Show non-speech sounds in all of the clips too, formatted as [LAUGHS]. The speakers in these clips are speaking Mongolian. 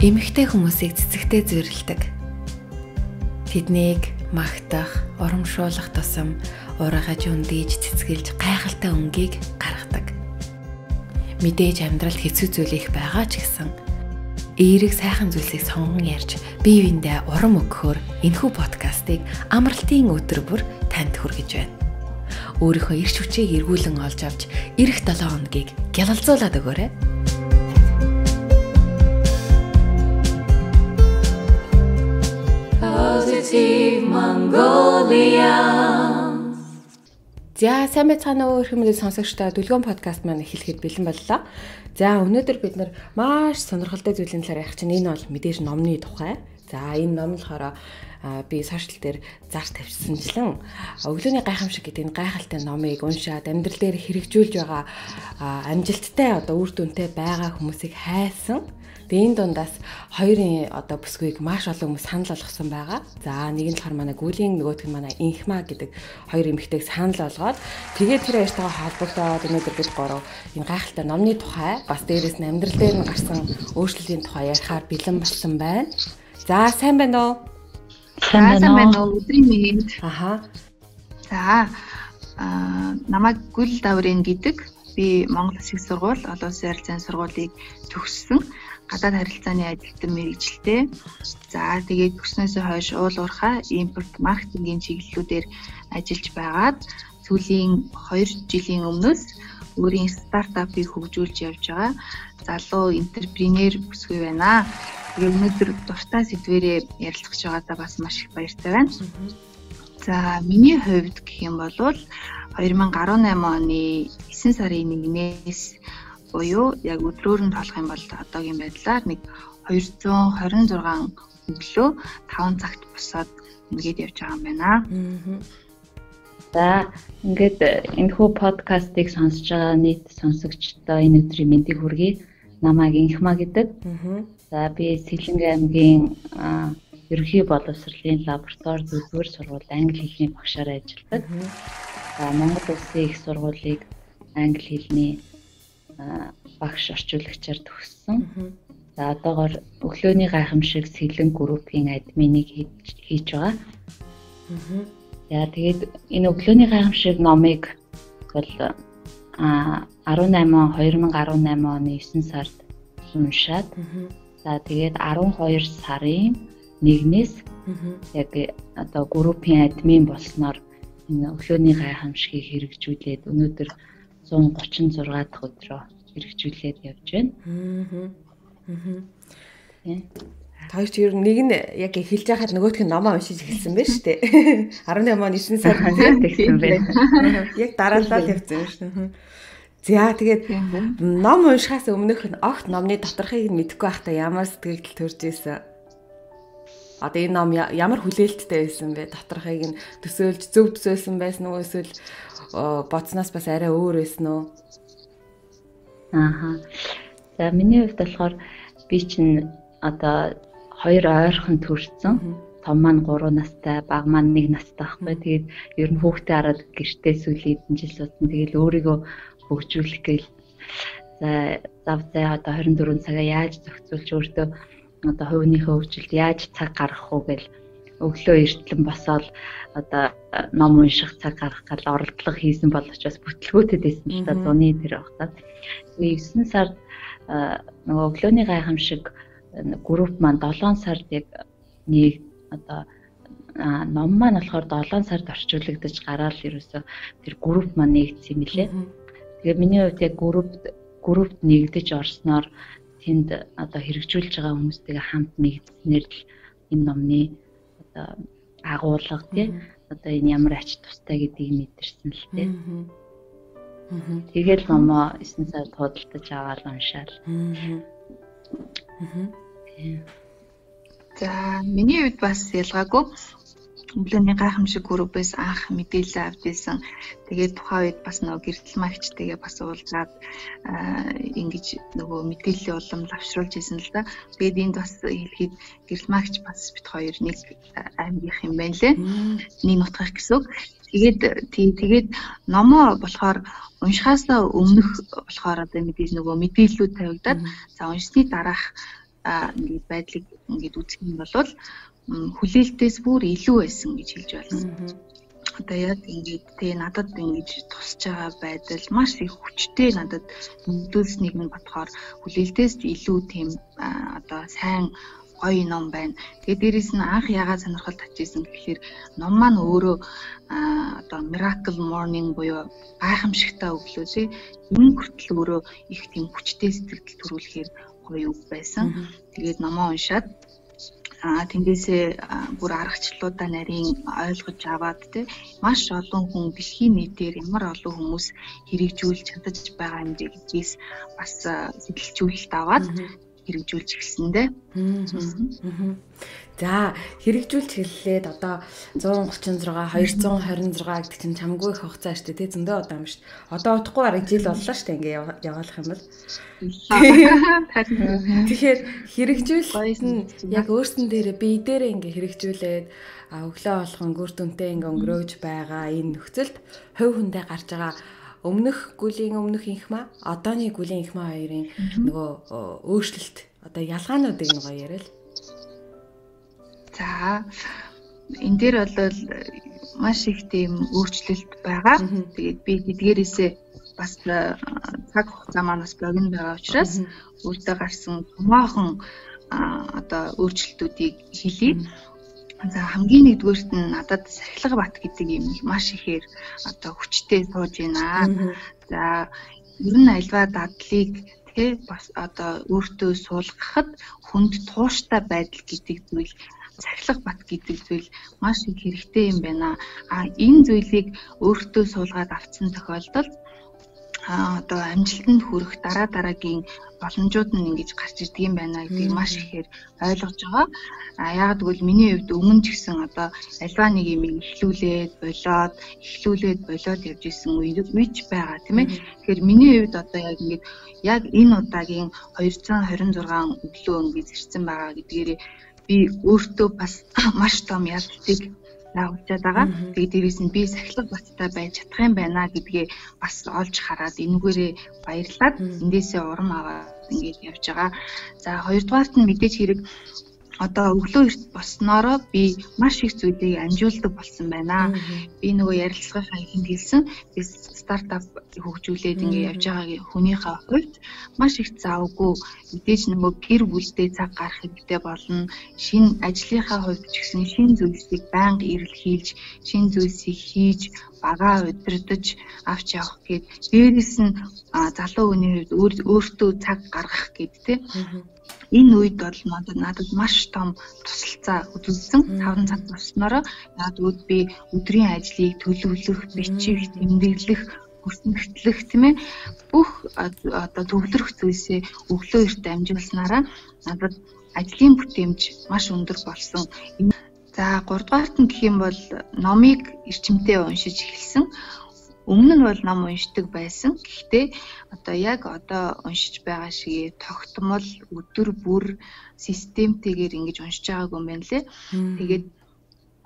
эмэгтэй хүмүүсийг цэцэгтэй зүйрлдэг. Тэднийг магтах, урамшуулах тусам урагаж үндийж цэцгэлж гайхалтай өнгийг гаргадаг. Мэдээж амьдралд хэцүү зүйл их байгаа ч гэсэн эерэг сайхан зүйлсийг сонгон ярьж бие биендээ урам өгөхөөр энэхүү подкастыг амралтын өдөр бүр танд хүргэж байна. Өөрийнхөө эрч хүчийг эргүүлэн олж авч эх 7 хоногийг гялалзуулаад өгөөрэй. Positive Mongolia. За сайн байцгаана уу эрхэм мэдээ сонсогчдоо дүлгөөн подкаст маань эхлэхэд бэлэн боллоо. За өнөөдөр бид нар маш сонирхолтой зүйлийн талаар ярих чинь энэ бол мэдээж номны тухай. За энэ ном болохоор би сошиал дээр зар тавьсанчлан өглөөний гайхамшиг гэдэг энэ гайхалтай номыг уншаад амьдрал дээр хэрэгжүүлж байгаа амжилттай одоо үр дүнтэй байгаа хүмүүсийг хайсан. Тэгээ энэ дундаас хоёрын одоо бүсгүйг маш олон хүмүүс санал болгосон байгаа. За нэг нь болохоор манай гүлийн нөгөөх нь манай инхма гэдэг хоёр эмэгтэйг санал болгоод тэгээд тэр хоёртойгоо холбогдоод өнөөдөр бид гурав энэ гайхалтай номны тухай бас дээрэс нь амьдрал дээр нь гарсан өөрчлөлтийн тухай ярихаар бэлэн болсон байна. За сайн байна уу? Сайн байна уу? Өдрийн мэнд. Аха. За аа намайг Гүл Даврын гэдэг би Монгол Улсын сургууль, олон улсын харилцааны сургуулийг төгссөн. Гадаад харилцааны ажилтан мэрэгчлээ. За тэгээд төгснөөс хойш уул уурхай импорт маркетингийн чиглэлүүдээр ажиллаж байгаад сүүлийн 2 жилийн өмнөөс өөрийн стартапыг хөгжүүлж явж байгаа залуу энтерпренер бүсгүй байна. Тэгээ өнөөдөр дуртай сэдвэрээ ярилцах байгаадаа бас маш их баяртай байна. За миний хувьд гэх юм бол 2018 оны 9 сарын 1-ээс буюу яг өдрөөр нь тоолох юм бол одоогийн байдлаар нэг 226 өглөө 5 цагт босоод ингээд явж байгаа юм байна. За ингээд энэ хүү подкастыг сонсож байгаа нийт сонсогчдоо энэ өдрийн мэндийг хүргэе. Намайг Инхма гэдэг. За би Сэлэнгэ аймгийн ерөнхий боловсролын лаборатори зөвлөгөр сургууль англи хэлний багшаар ажилладаг. За Монгол Улсын их сургуулийг англи хэлний багш орчуулагчаар төгссөн. За одоогоор өглөөний гайхамшиг сэлэн группийн админийг хийж байгаа. За тэгээд энэ өглөөний гайхамшиг номыг бол а 18 2018 оны 9 сард уншаад. За тэгээд 12 сарын 1-ээс яг одоо группийн админ болсноор энэ өглөөний гайхамшигыг хэрэгжүүлээд өнөөдөр 136 дахь өдрөө хэрэгжүүлээд явж байна. Аа. Хоёр ч ер нь нэг нь яг эхэлж байхад нөгөөх нь номоо уншиж эхэлсэн байна шүү дээ. 18 он 9 сард тэгсэн байна. Яг дараалал явсан шүү дээ. За тэгээд ном уншихаас өмнөх нь огт номны доторхыг мэдэхгүй байхдаа ямар сэтгэл төрж исэн. Одоо энэ ном ямар хүлээлттэй байсан бэ? Доторхыг нь төсөөлж зөв төсөөлсөн байсан уу эсвэл бодсноос бас арай өөр байсан уу? Ааха. За миний хувьд болохоор би чинь одоо хоёр ойрхон төрсэн. Том маань 3 настай, баг маань 1 настай байхгүй. Тэгээд ер нь хүүхдээ хараад гэртээ сүүлийн хэдэн жил суудсан. Тэгэл өөрийгөө хөгжүүлэх гээл за зав зай одоо 24 цагаа яаж зохицуулж өөртөө одоо хувийнхөө хөгжилд яаж цаг гаргах уу гэл өглөө эртлэн босоод одоо ном унших цаг гаргах гал оролдлого хийсэн боловч бас бүтлгүүтэд байсан л та зуны тэр багтаад. Тэгээ 9 сард нөгөө өглөөний гайхамшиг групп маань 7 сард яг нэг одоо ном маань болохоор 7 сард орчуулагдаж гараад ерөөсө тэр групп маань нэгдсэн юм лээ. Тэгээ миний хувьд яг группт группт нэгдэж орсноор тэнд одоо хэрэгжүүлж байгаа хүмүүстэйгээ хамт нэгдснээр л энэ номны одоо агуулга тий? Одоо энэ ямар ач тустай гэдгийг мэдэрсэн л тий. Тэгэл номоо 9 сард худалдаж аваад уншаал. За миний хувьд бас ялгаагүй өглөөний гайхамшиг группээс анх мэдээлэл авч ирсэн. Тэгээд тухайн үед бас нөгөө гэрдэл магчтайгээ бас уулзаад ингэж нөгөө мэдээллийн улам лавшруулж ирсэн л да. Тэгээд энд бас хэлэхэд гэрдэл магч бас бит хоёр нэг аймгийнх юм байна лээ. Нэг нутгах гэсэн үг. Тэгээд тийм тэгээд номоо болохоор уншихаасаа өмнөх болохоор одоо мэдээж нөгөө мэдээллүүд тавигдаад за уншсны дараах ингээд байдлыг ингээд үзэх юм бол хүлээлтээс бүр илүү байсан гэж хэлж байна. Одоо яг ингээд тий надад ингэж тусч байгаа байдал маш их хүчтэй надад нөлөөлснийг нь бодохоор хүлээлтээс илүү тийм одоо сайн гоё ном байна. Тэгээд дээрэс нь анх яагаад сонирхол татчихсан гэхээр ном маань өөрөө одоо Miracle Morning буюу гайхамшигтай өглөө тий энэ хүртэл өөрөө их тийм хүчтэй сэтгэл төрүүлэхээр гоё үг байсан. Тэгээд номоо уншаад тэндээсээ бүр аргачлалуудаа нарийн ойлгож аваад те маш олон хүн дэлхийн нийтээр ямар олон хүмүүс хэрэгжүүлж чадаж байгаа юм гэдгээс бас сэтгэлжүүлэлт аваад хэрэгжүүлж эхэлсэндээ. За хэрэгжүүлж эхэллээд одоо 136 226 гэдэг чинь чамгүй их хугацаа шүү дээ тий зөндөө удаан юм шүү. Одоо утахгүй бараг жил боллоо шүү дээ ингээ явуулах юм бол. [LAUGHS] Тэгэхээр хэрэгжүүлэлт нь яг өөрсөн дээрээ бие дээрээ ингээ хэрэгжүүлээд өглөө болгон гүр дүнтэй ингээ өнгөрөөж байгаа энэ нөхцөлд хувь хүндээ гарч байгаа өмнөх гүлийн өмнөх инхма одооны гүлийн инхма хоёрын нөгөө өөрчлөлт одоо ялгаануудыг гоё яриа л. За энэ дээр бол маш их тийм өөрчлөлт байгаа. Тэгээд би эдгээрээсээ бас цаг хугацаа маань бас богино байгаа учраас өөртөө гарсан томоохон одоо өөрчлөлтүүдийг хэлье. За хамгийн нэгдүгээрт нь надад Сахилга бат гэдэг юм маш ихээр одоо хүчтэй сууж байна. За ер нь альва дадлыг тэ бас одоо өөртөө суулгахад хүнд тууштай байдал гэдэг зүйл цахилга бат гэдэг зүйл маш их хэрэгтэй юм байна. А энэ зүйлийг өөртөө суулгаад авсан тохиолдолд одоо амжилтанд хүрэх дараа дараагийн боломжууд нь ингэж гарч ирдэг юм байна гэдгийг маш ихээр ойлгож байгаа. А яагаад гэвэл миний хувьд өмнө ч гэсэн одоо альва нэг юм ихлүүлээд болоод ихлүүлээд болоод явж исэн үеч байгаа тийм ээ. Тэгэхээр миний хувьд одоо яг ингэж яг энэ удаагийн 226 өглөө ингэж ирсэн байгаа гэдгээр би өөртөө бас [COUGHS] маш том ялцыг явуулчаад байгаа. Тэгээд дээрээс нь би сахилга баттай байж чадах юм байна гэдгээ бас олж хараад энүүгээрээ баярлаад эндээсээ урам аваад ингэж явж байгаа. За хоёрдугаарт нь мэдээж хэрэг одоо өглөө эрт босноороо би маш их зүйлийг амжуулдаг болсон байна. Би нөгөө ярилцлагынхаа ихэнд хэлсэн би стартап хөгжүүлээд ингэ явж байгаа хүнийхээ хувьд маш их завгүй мэдээж нөгөө гэр бүлдээ цаг гарах хэрэгтэй болно. Шинэ ажлынхаа хувьд ч гэсэн шинэ зүйлсийг байнга эрэлхийлж, шинэ зүйлсийг хийж багаа удирдах авч явах гээд дээрэс нь залуу хүний хувьд өөртөө цаг гаргах гээд те энэ үед бол надад маш том тусалцаа үзүүлсэн. 5 цаг болсноороо яад үүд би өдрийн ажлыг төлөвлөх, бичих, тэмдэглэх хүртэмжлэх тийм ээ бүх одоо төвлөрөх зүйлсээ өглөө эрт амжуулснараа надад ажлын бүтээмж маш өндөр болсон. За 3 дугаарт нь гэх юм бол номыг эрчимтэй уншиж эхэлсэн. Өмнө нь бол ном уншдаг байсан. Гэхдээ одоо яг одоо уншиж байгаа шиг тогтмол өдөр бүр системтэйгээр ингэж уншиж байгаагүй юм байна лээ. Тэгээд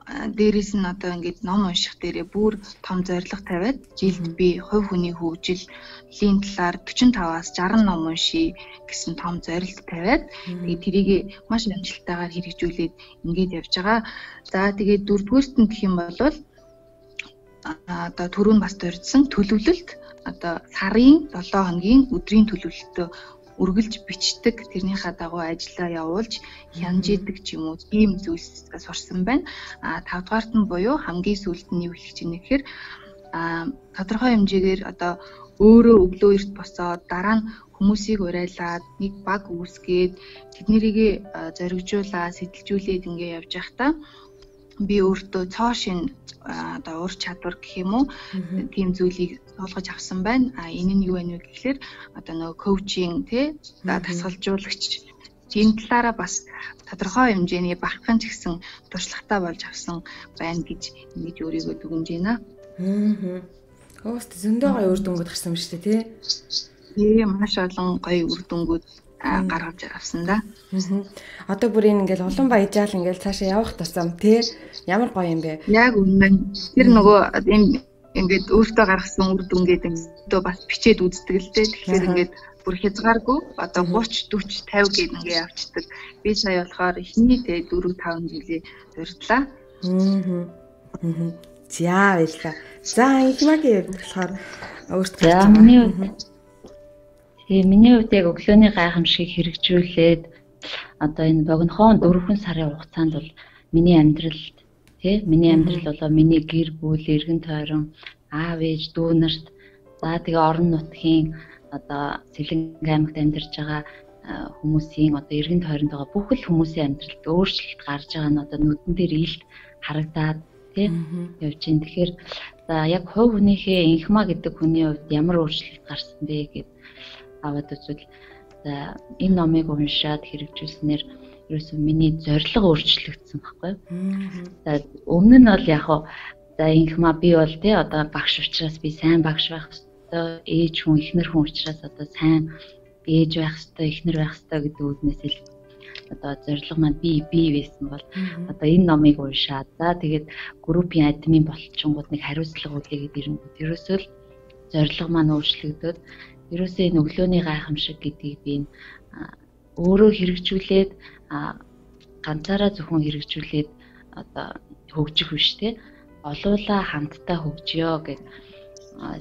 дээрээс нь одоо ингээд ном унших дээрээ бүр том зорилго тавиад жилд би хувь хүний хөгжлийн талаар 45-аас 60 ном уншия гэсэн том зорилт тавиад тэгээд тэрийг маш амжилттайгаар хэрэгжүүлээд ингээд явж байгаа. За тэгээд дөрөвдүгээрт нь гэх юм бол одоо түрүүн бас дурдсан төлөвлөлт одоо сарын 7 хоногийн өдрийн төлөвлөлтөө үргэлж бичдэг тэрнийхээ дагуу ажиллаа явуулж хянжидэг ч юм уу ийм зүйлс сурсан байна. А 5 дугаарт нь буюу хамгийн сүүлд нь юу хэлэх чинь гэхээр а тодорхой хэмжээгээр одоо өөрөө өглөө эрт босоод дараа нь хүмүүсийг урайлаад нэг баг үүсгээд тэднэрийг зоригжуулаа сэтэлжүүлээд ингээ явж байхдаа би өөртөө цоо шин одоо ур чадвар гэх юм уу тийм зүйлийг олгож авсан байна. А энэ нь юу вэ гэхээр одоо нөгөө коучинг тий дасгалжуулагч тийм талаараа бас тодорхой хэмжээний багхан ч гэсэн туршлагатай болж авсан байна гэж ингэж өөрийгөө дүгнэж байна. Аа. Хөөст зөндөө гоё үр дүнгууд гарсан юм шүү дээ тий. Тийм маш олон гоё үр дүнгууд гаргаж авсан да. Одоо бүр ингээл улан баяжаал ингээл цаашаа явах тусам тий ямар гоё юм бэ? Яг үнэн. Тэр нөгөө энэ ингээд өөртөө гаргасан үр дүнгээд ингээд бас бичээд үздэг л дээ. Тэгэхээр ингээд бүр хязгааргүй одоо 30 40 50 гээд ингээ явцдаг. Би сая болохоор эхний тэ 4 5 жилийн урьдлаа. Аа. За баярлалаа. За инхмагийн болохоор өөртөө За миний хувьд Тэгээ миний хувьд яг өглөөний гайхамшиг хэрэгжүүлээд одоо энэ богинохон 4 сарын хугацаанд бол миний амьдралд тий миний амьдрал болоо миний гэр бүл эргэн тойрон аав ээж дүү нарт. За тэгээ орон нутгийн одоо Сэлэнг аймагт амьдарч байгаа хүмүүсийн одоо эргэн тойронд байгаа бүх л хүмүүсийн амьдралд өөрчлөлт гарч байгаа нь одоо нүдэн дээр илт харагдаад тий явж байна. Тэгэхээр за яг хувь хүнийхээ инхма гэдэг хүний хувьд ямар өөрчлөлт гарсан бэ гэд аваад үзвэл за энэ номыг уншаад хэрэгжүүлснээр ерөөсөн миний зорилго өөрчлөгдсөн байхгүй. За өмнө нь бол яг за инхма би бол тий одоо багш учраас би сайн багш байх ёстой, ээж хүн, эхнэр хүн учраас одоо сайн ээж байх ёстой, эхнэр байх ёстой гэдэг үднээс л одоо зорилго маань би би байсан бол одоо энэ номыг уншаад за тэгээд группийн админ болчихгонгууд нэг хариуцлага үлээгээд ирэнгүүт ерөөсөө л зорилго маань өөрчлөгдөд ерөөсөө энэ өглөөний гайхамшиг гэдгийг би өөрөө хэрэгжүүлээд ганцаараа зөвхөн хэрэгжүүлээд одоо хөгжих биш те олуула хамтдаа хөгжиё гэж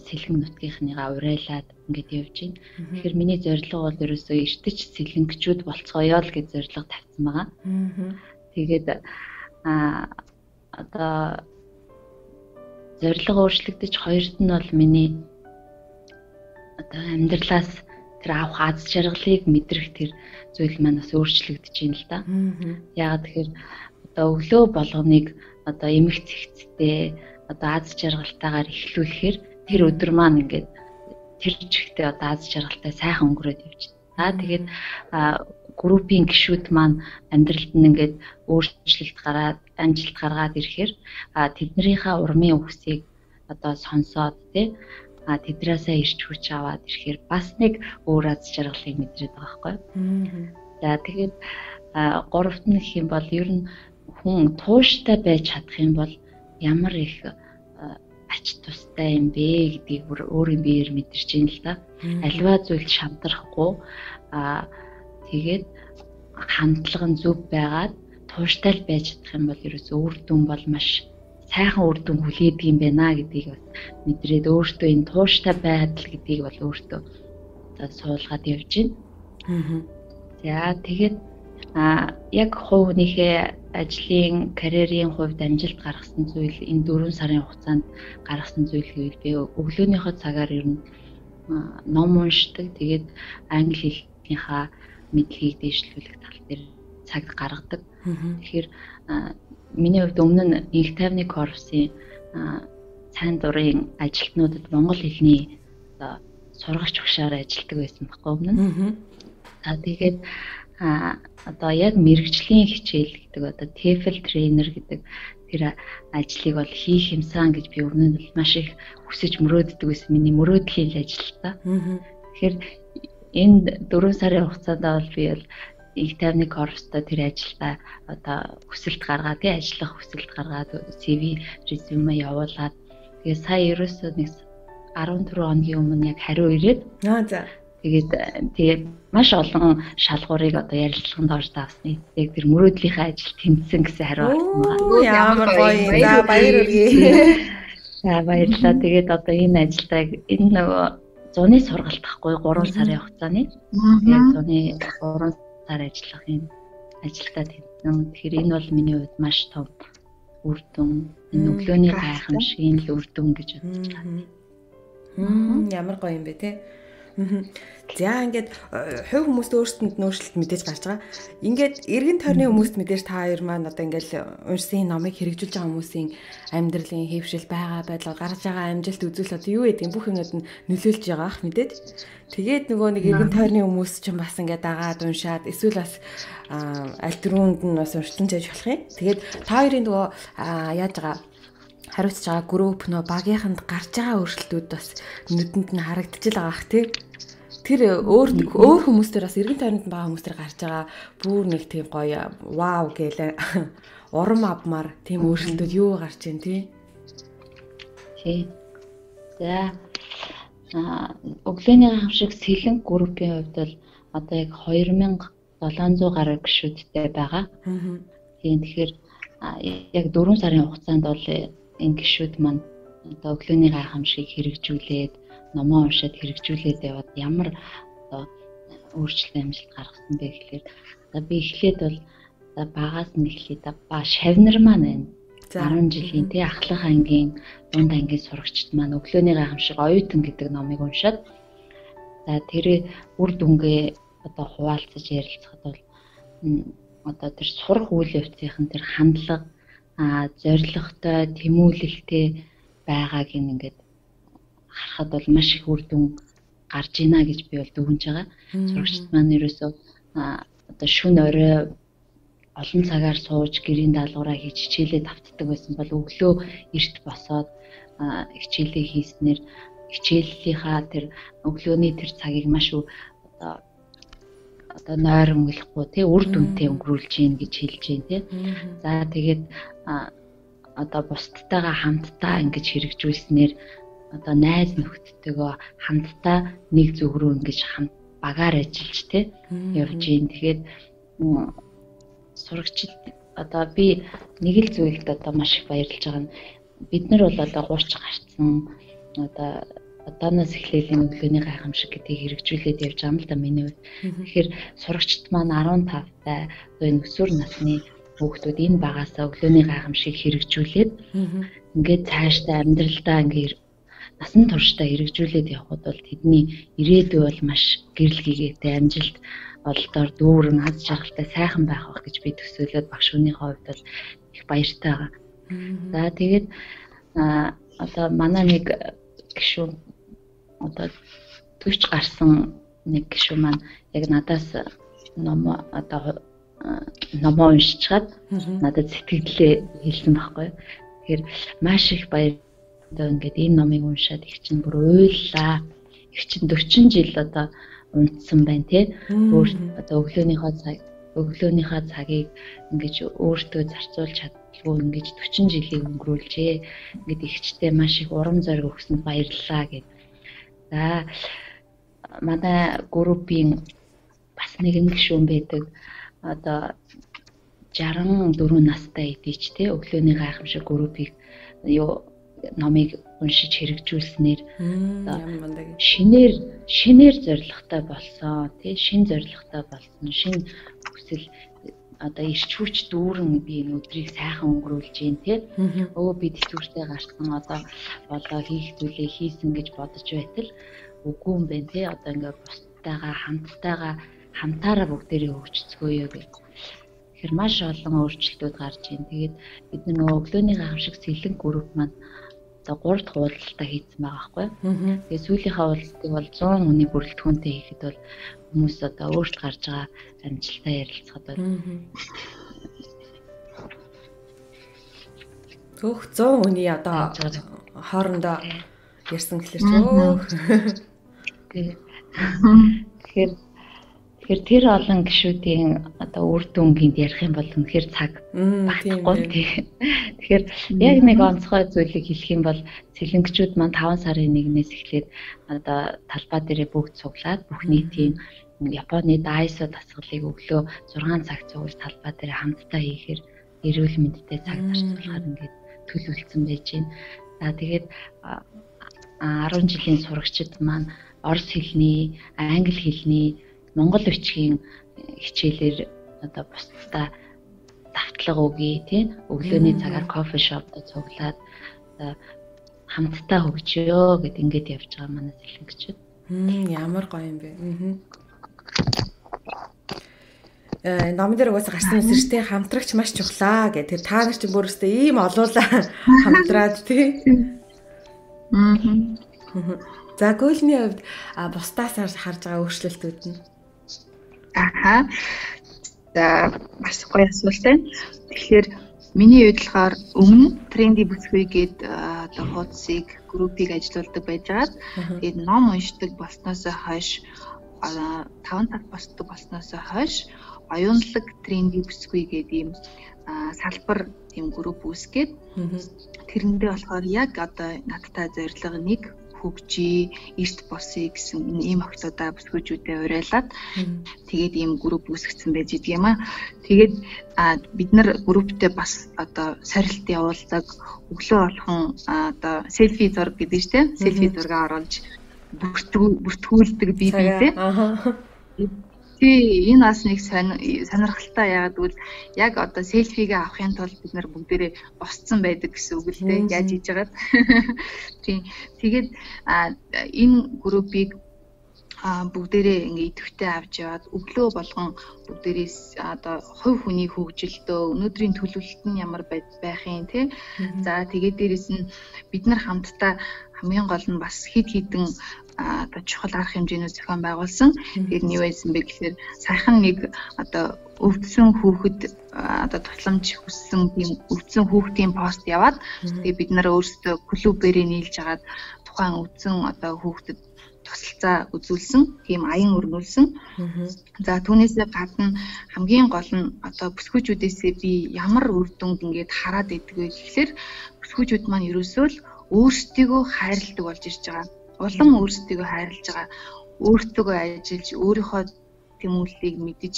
сэлгэн нутгийнхныгаа урайлаад ингээд явж байна. Тэгэхээр миний зорилго бол ерөөсөө эртэж сэлгэнгчүүд болцгоё л гэж зорилго тавьсан байгаа. Тэгээд а одоо зорилго өөрчлөгдөж хоёрт нь бол миний одоо амьдралаас тэр авах аз жаргалыг мэдрэх тэр зүйл маань бас өөрчлөгдөж байна л да. Яагаад тэгэхээр одоо өглөө болгоныг одоо эмх цэгцтэй одоо аз жаргалтайгаар эхлүүлэхээр тэр өдөр маань ингээд тэр чигтээ одоо аз жаргалтай сайхан өнгөрөөд явчихна. За тэгээд группийн гишүүд маань амьдралд нь ингээд өөрчлөлт гараад амжилт гаргаад ирэхээр тэднэрийнхээ урмын үгсийг одоо сонсоод тий а тэднээсээ ирч хүч аваад ирэхээр бас нэг өөр аз жаргалыг мэдрээд байгаа байхгүй. За тэгээд гуравт нь гэх юм бол ер нь хүн тууштай байж чадах юм бол ямар их ач тустай юм бэ гэдгийг бүр өөрийн биеэр мэдэрч юм л да. Альва зүйлд шамтрахгүй а тэгээд хандлага нь зөв байгаад тууштай л байж чадах юм бол ерөөсөө үр дүн бол маш сайхан үр дүн хүлээдэг юм байна гэдгийг бас мэдрээд өөртөө энэ тууштай байдал гэдгийг бол өөртөө за суулгаад явж байна. Аа. За тэгээд а яг хувь хүнийхээ ажлын карьерийн хувьд амжилт гаргасан зүйл энэ 4 сарын хугацаанд гаргасан зүйл гэвэл би өглөөнийхөө цагаар ер нь ном уншдаг. Тэгээд англи хэлнийхаа мэдлэгийг дэвшлүүлэх тал дээр цаг гаргадаг. Тэгэхээр миний хувьд өмнө нь их тайвны корпусын сайн дурын ажилтнуудад монгол хэлний одоо сургагч багшаар ажилладаг байсан байхгүй өмнө. За тэгээд а одоо яг мэрэгжлийн хичээл гэдэг одоо TEFL trainer гэдэг тэр ажлыг бол хийх юмсан гэж би өмнө нь маш их хүсэж мөрөөддөг байсан миний мөрөөдлийн ажил та. Тэгэхээр энэ 4 сарын хугацаанд бол би бол их тайвны корпустай тэр ажилдаа одоо хүсэлт гаргаад тий ажиллах хүсэлт гаргаад CV резюме явуулаад тэгээ сая ерөөсөө нэг 14 хоногийн өмнө яг хариу ирээд аа за тэгээд тэгээд маш олон шалгуурыг одоо ярилцлаганд орж таасны яг тэр мөрөөдлийнхээ ажил тэмцсэн гэсэн хариу авсан байна. Ямар гоё. За баяр хүргэе. [LAUGHS] За баярлалаа. Тэгээд одоо энэ ажилдаа энэ нөгөө зуны сургалт ахгүй 3 сарын хугацааны. Тэгээд зуны 3 сар ажиллах юм ажилдаа тэнцэн. Тэгэхээр энэ бол миний хувьд маш том үр дүн. Энэ өглөөний гайхамшигын л үр дүн гэж бодож байна. Ямар гоё юм бэ те. За ингээд э, хувь хүмүүст өөрсдөнд нөөцлөлт мэдээж гарч байгаа. Ингээд эргэн тойрны хүмүүст мэдээж та хоёр маань одоо ингээд уншсан номыг хэрэгжүүлж байгаа хүмүүсийн амьдралын хэвшил байгаа байдал гарч байгаа амжилт үзүүл одоо юу гэдэг бүх юмуд нь нөлөөлж байгаа ах мэдээд. Тэгээд нөгөө нэг эргэн тойрны хүмүүс ч бас ингээд дагаад уншаад эсвэл бас аль түрүүнд нь бас уншсан ч болох юм. Тэгээд та хоёрын нөгөө яаж байгаа хариуцж байгаа групп нөө багийнханд гарч байгаа өөрчлөлтүүд бас нүдэнд нь харагдчихл байгаа ах тий. Тэр өөр өөр хүмүүстээр бас эргэн тойронд байгаа хүмүүстээр гарч байгаа бүр нэг тийм гоё вау гэлээ [LAUGHS] урам авмаар тийм өөрчлөлтүүд юу гарч ийн тий. Тий. За өглөөний гайхамшиг сэлэн группийн хувьд бол одоо яг 2700 гаруй гишүүдтэй байгаа. Тийм тэгэхээр яг 4 сарын хугацаанд бол энэ гишүүд маань одоо өглөөний гайхамшиг хэрэгжүүлээд номоо уншаад хэрэгжүүлээд яваад ямар одоо өөрчлөлт амжилт гаргасан бэ гэхлээр одоо би эхлээд бол багаас нь эхлээд ба шавнар маань байна. 10 жилийн тий ахлах ангийн дунд ангийн сурагчид маань өглөөний гайхамшиг оюутан гэдэг номыг уншаад за тэр үр дүнгээ одоо хуваалцаж ярилцахад бол одоо тэр сурах үйл явцын тэр хандлага зоригтой тэмүүлэлтэй байгааг ингээд харахад бол маш их үр дүн гарч ийна гэж би бол дүгнж байгаа. Сурагчид маань ерөөсөө одоо шүн орой олон цагаар сууж гэрийн даалгавраа хийж хичээлээ давтдаг байсан бол өглөө эрт босоод хичээлээ хийснээр хичээллийнхаа тэр өглөөний тэр цагийг маш одоо одоо нойр өнгөлөхгүй тий үр дүнтэй өнгөрүүлж гин гэж хэлж гин тий. За тэгээд одоо бусдтайгаа хамтдаа ингэж хэрэгжүүлснээр одоо найз нөхдөдтэйгөө хамтдаа нэг зүг рүү ингэж хамт багаар ажиллаж тий явж гин. Тэгэхээр сурагчид одоо би нэг л зүйлд одоо маш их баярлж байгаа нь бид нар бол одоо 30 гарцсан одоо одооноос эхлээл өглөөний гайхамшиг гэдгийг хэрэгжүүлээд явж байгаа юм л да миний хувьд. Тэгэхээр сурагчид маань 15-тай одоо энэ өсвөр насны хүүхдүүд энэ багасаа өглөөний гайхамшиг хэрэгжүүлээд ингээд цаашдаа амьдралдаа ингээд насан туршдаа хэрэгжүүлээд явход бол тэдний ирээдүй бол маш гэрэл гэгээтэй амжилт олдоор дүүрэн аз жаргалтай сайхан байх байх гэж би төсөөлөд багш хүнийхээ хувьд бол их баяртай байгаа. За тэгээд одоо манай нэг гişүүн одоо 40 гарсан нэг гişүү маань яг надаас ном одоо номоо уншичаад надад сэтгэлдээ хэлсэн байхгүй. Тэгэхээр маш их баяр одоо ингээд энэ номыг уншаад их чинь бүр уйллаа. Их чинь 40 жил одоо унтсан байна тий. Өөр одоо өглөөнийхөө цаг өглөөнийхөө цагийг ингэж өөртөө зарцуулж чадлгүй ингэж 40 жилийг өнгөрүүлжээ. Ингээд ихчтэй маш их урам зориг өгсөнд баярлалаа гэд. За манай группийн бас нэгэн гишүүн байдаг. Одоо 64 настай эдийч те өглөөний гайхамшиг группийг юу номыг уншиж хэрэгжүүлснээр шинээр шинээр зоригтой болсон тий шин зоригтой болсон шин хүсэл одоо ирч хүч дүүрэн би энэ өдрийг сайхан өнгөрүүлж гин тий өө би тэтгэвртэй гарсан одоо болоо хийх зүйлээ хийсэн гэж бодож байтал үгүй юм бэ тий одоо ингээ бусдтайгаа хамттайгаа хамтаараа бүгдээрээ хөгжцгөөё гэж Тэгэхээр маш олон өөрчлөлтүүд гарч ийн. Тэгээд бид нөгөө өглөөний гайхамшиг сэлэн групп маань одоо 3 дахь уулзалтаа хийсэн байгаа байхгүй. Тэгээ сүүлийнхаа уулзалтыг бол 100 хүний бүрэлдэхүүнтэй хийхэд бол хүмүүс одоо өөрт гарч байгаа амжилтаа ярилцахад бол Төөх 100 хүний одоо хоорондоо ярьсан гэхэлэр төөх. [LAUGHS] Тэгэхээр Тэгэхээр тэр олон гişүүдийн одоо үр дүнгийн ярих юм бол үнэхээр цаг багтахгүй тий. Тэгэхээр яг нэг онцгой зүйлийг хэлэх юм бол цэлэнгчүүд маань 5 сарын 1-ээс эхлээд одоо талбай дээрээ бүгд цуглаад бүх нийтийн Японы Daiso дасгалыг өглөө 6 цаг цуглаж талбай дээр хамтдаа хийхээр эрүүл мэндтэй цаг зарцуулахаар ингээд төлөвлөсөн байж байна. За тэгээд 10 жилийн сурагчид маань орос хэлний, англи хэлний монгол бичгийн хичээлээр одоо бусдаа давтлага өгье тий өглөөний цагаар кофе шопд цуглаад хамтдаа хөгжөө гэд ингээд явж байгаа манай сэлэнгчүүд. Ямар гоё юм бэ. Аа. Э номон дээр угаасаа гарсан мэсэрчтэй хамтрагч маш чухлаа гэх. Тэр та нар ч бүрөөсөө ийм олуулаа хамтраад тий. Аа. За гүйлний хувьд бусдаас харж байгаа өөрчлөлтүүд нь Аха. За бас гоё асуулт байна. Тэгэхээр миний хувьд болохоор өмнө тренди бүсгүйгээд одоо хуудсыг группийг ажилуулдаг байжгаад тэгээд ном уншдаг болсноос хойш 5 цаг босдог болсноос хойш оюунлаг тренди бүсгүй гэдэг ийм салбар тийм групп үүсгээд тэрэндээ болохоор яг одоо надтай зорилго нэг хөгжий, эрт босъё гэсэн ийм огцудаа бүсгүүчүүдэд уриалаад тэгээд ийм групп үүсгэсэн байж идэг юм аа. Тэгээд бид нар групптэй бас одоо сорилт явуулдаг, өглөө болгон одоо селфи зураг гэдэг чинь тийм селфи зураг оруулж бүртгүүлдэг бие биедээ. Тий, энэ бас нэг сонирхолтой яагаад гэвэл яг одоо селфигээ авахын тулд бид нар бүгдээрээ босцсон байдаг гэсэн үг л дээ. Яаж хийж байгаад. [LAUGHS] Тий. Тэгээд энэ группийг бүгдээрээ ингээ идэвхтэй авч яваад өглөө болгон бүгдээрээ одоо хувь хүний хөгжилдөө өнөөдрийн төлөвлөлт нь ямар байх юм те за тэгээд дээрэс нь бид нар хамтдаа хамгийн гол нь бас хид хідэн одоо чухал арга хэмжээнүүд зохион байгуулсан. Тэгээд нь юу байсан бэ гэхээр саяхан нэг одоо өвдсөн хүүхэд одоо тусламж хүссэн тийм өвдсөн хүүхдийн пост яваад тэгээд бид нараа өөрсдөө клубээрээ нийлж агаад тухайн өвдсөн одоо хүүхдэд тусалцаа үзүүлсэн, тийм аян өрнүүлсэн. За түүнээсээ гадна хамгийн гол нь одоо бүсгүүчүүдээсээ би ямар үр дүнг ингээд хараад идэг вэ гэхэлэр бүсгүүчүүд маань ерөөсөө л өөрсдийгөө хайрладаг болж ирж байгаа улам өөрсдийгөө хайрлаж байгаа өөртөөгөө ажиллаж өөрийнхөө тэмүүллийг мэдж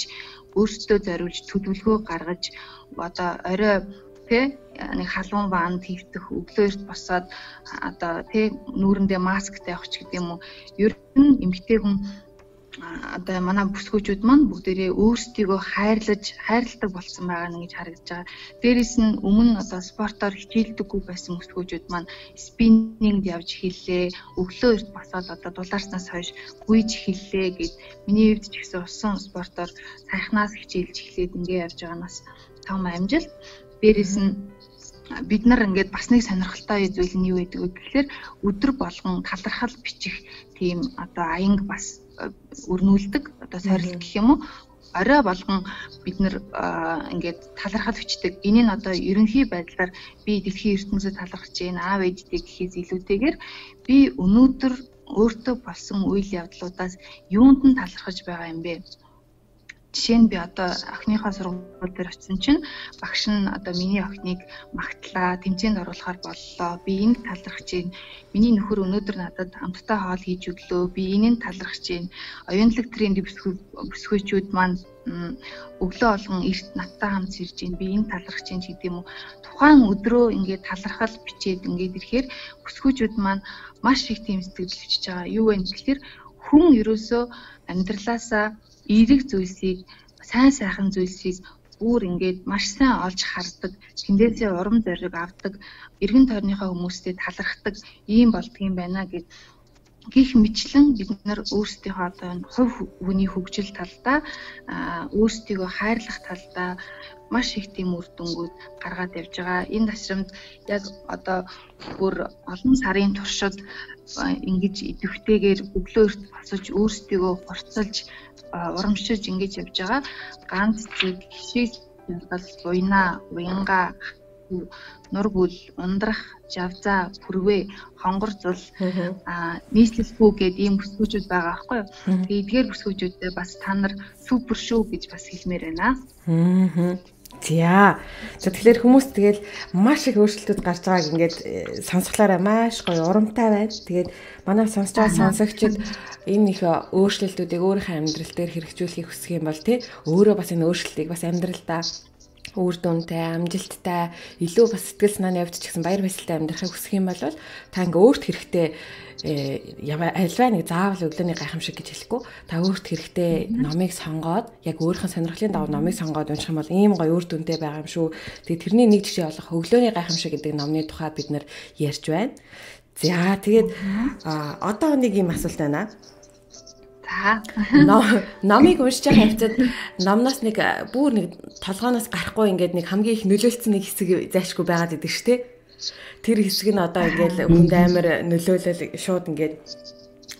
өөртөө зориулж төлөвлөгөө гаргаж одоо орой тэ нэг халуун ванд хийвтэх өглөө эрт босоод одоо тэ нүүрэндээ масктай явах ч гэдэг юм ер нь эмгтэй хүн одоо манай бүсгүүчүүд маань бүгдээрээ өөрсдийгөө хайрлаж хайрладаг болсон байгаа нь гэж харагдаж байгаа. Дээрээс нь өмнө одоо спортоор хичээлдэггүй байсан бүсгүүчүүд маань спиннинг явж эхэллээ. Өглөө эрт босоод одоо дулаарснаас хойш гүйж эхэллээ гэд миний хувьд ч гэсэн усан спортоор сайхнаас хичээлж эхлээд ингээ явж байгаа нас том амжилт. Дээрээс нь бид нар ингээд бас нэг сонирхолтой зүйл нь юу гэдэг вэ гэхээр өдөр болгон талархал бичих тийм одоо аянг бас өрнүүлдэг одоо сорилт гэх юм уу орой болгон бид нэр ингээд талархал бичдэг. Энэ нь одоо ерөнхий байдлаар би дэлхийн ертөнцөд талархаж байна аав ээжтэй гэхээс илүүтэйгээр би өнөөдөр өөртөө болсон үйл явдлуудаас юунд нь талархаж байгаа юм бэ? Жишээ нь би одоо охиныхоо сургууль дээр очисон чинь багш нь одоо миний охиныг магтлаа, тэмцээнд оруулахар боллоо. Би энд талархаж байна. Миний нөхөр өнөөдөр надад амттай хоол хийж өглөө. Би энэнд талархаж байна. Оюунлаг тренд бүсгүйчүүд маань өглөө болгон эрт надтай хамт ирж байна. Би энд талархаж байна гэдэг юм уу. Тухайн өдрөө ингээд талархал бичээд ингээд ирэхээр бүсгүйчүүд маань маш их тийм сэтгэл өвчж байгаа. Юу вэ гэхээр хүн ерөөсөө амьдралаасаа эерэг зүйлсийг сайн сайхан зүйлсийг бүр ингээд маш сайн олж хардаг, тэндээсээ урам зориг авдаг, эргэн тойрныхоо хүмүүстэй талархдаг ийм болдгийм байна гэд гих мэтлэн бид нар өөрсдийнхөө одоо хувь хүний хөгжил талдаа өөрсдийгөө хайрлах талдаа маш их тийм үр дүнгууд гаргаад явж байгаа. Энэ ташрамд яг одоо бүр олон сарын туршид ингэж идэвхтэйгээр өглөө эрт босож өөрсдийгөө хурцлж урамшиж ингэж явж байгаа. Ганц зэг хишиг ялгал буйна, уянга нургүл, ундрах, жавзаа, хүрвээ, хонгор зул аа нийслэлгүй гэдэг ийм бүсгүүчүүд байгаа байхгүй юу. Тэгээ эдгээр бүсгүүчүүдэд бас та нар супер шүү гэж бас хэлмээр байна. Аа. За. За тэгэхээр хүмүүс тэгэл маш их өөрчлөлтүүд гарч байгааг ингээд э, сонсглоороо маш гоё урамтай байна. Тэгээд манай сонсож байгаа сонсогчид энэ их өөрчлөлтүүдийг өөрийнхөө амьдрал дээр хэрэгжүүлэхийг хүсэх юм бол тий өөрөө бас энэ өөрчлөлтийг бас амьдралдаа үр дүнтэй, амжилттай, илүү бас сэтгэл санааны явж ч гэсэн баяр баясгалтай амьдрахыг хүсэх юм бол та ингээ өөрт хэрэгтэй э, альва нэг заавал өглөөний гайхамшиг гэж хэлэхгүй та өөрт хэрэгтэй номыг сонгоод яг өөрийнхөө сонирхлын дагуу номыг сонгоод унших юм бол ийм гоё үр дүнтэй байгаа юм шүү. Тэгээ тэрний нэг жишээ болох өглөөний гайхамшиг гэдэг номны тухай бид нэр ярьж байна. За тэгээд одоо нэг юм асуулт байна. За. [LAUGHS] Номыг уншиж байгаа хавцад номноос нэг бүр нэг толгооноос гарахгүй ингээд нэг хамгийн их нөлөөлсөн нэг хэсэг зайшгүй байгаад идэг ш тэ. Тэр хэсэг нь одоо ингээд хүнд амар нөлөөлөл шууд ингээд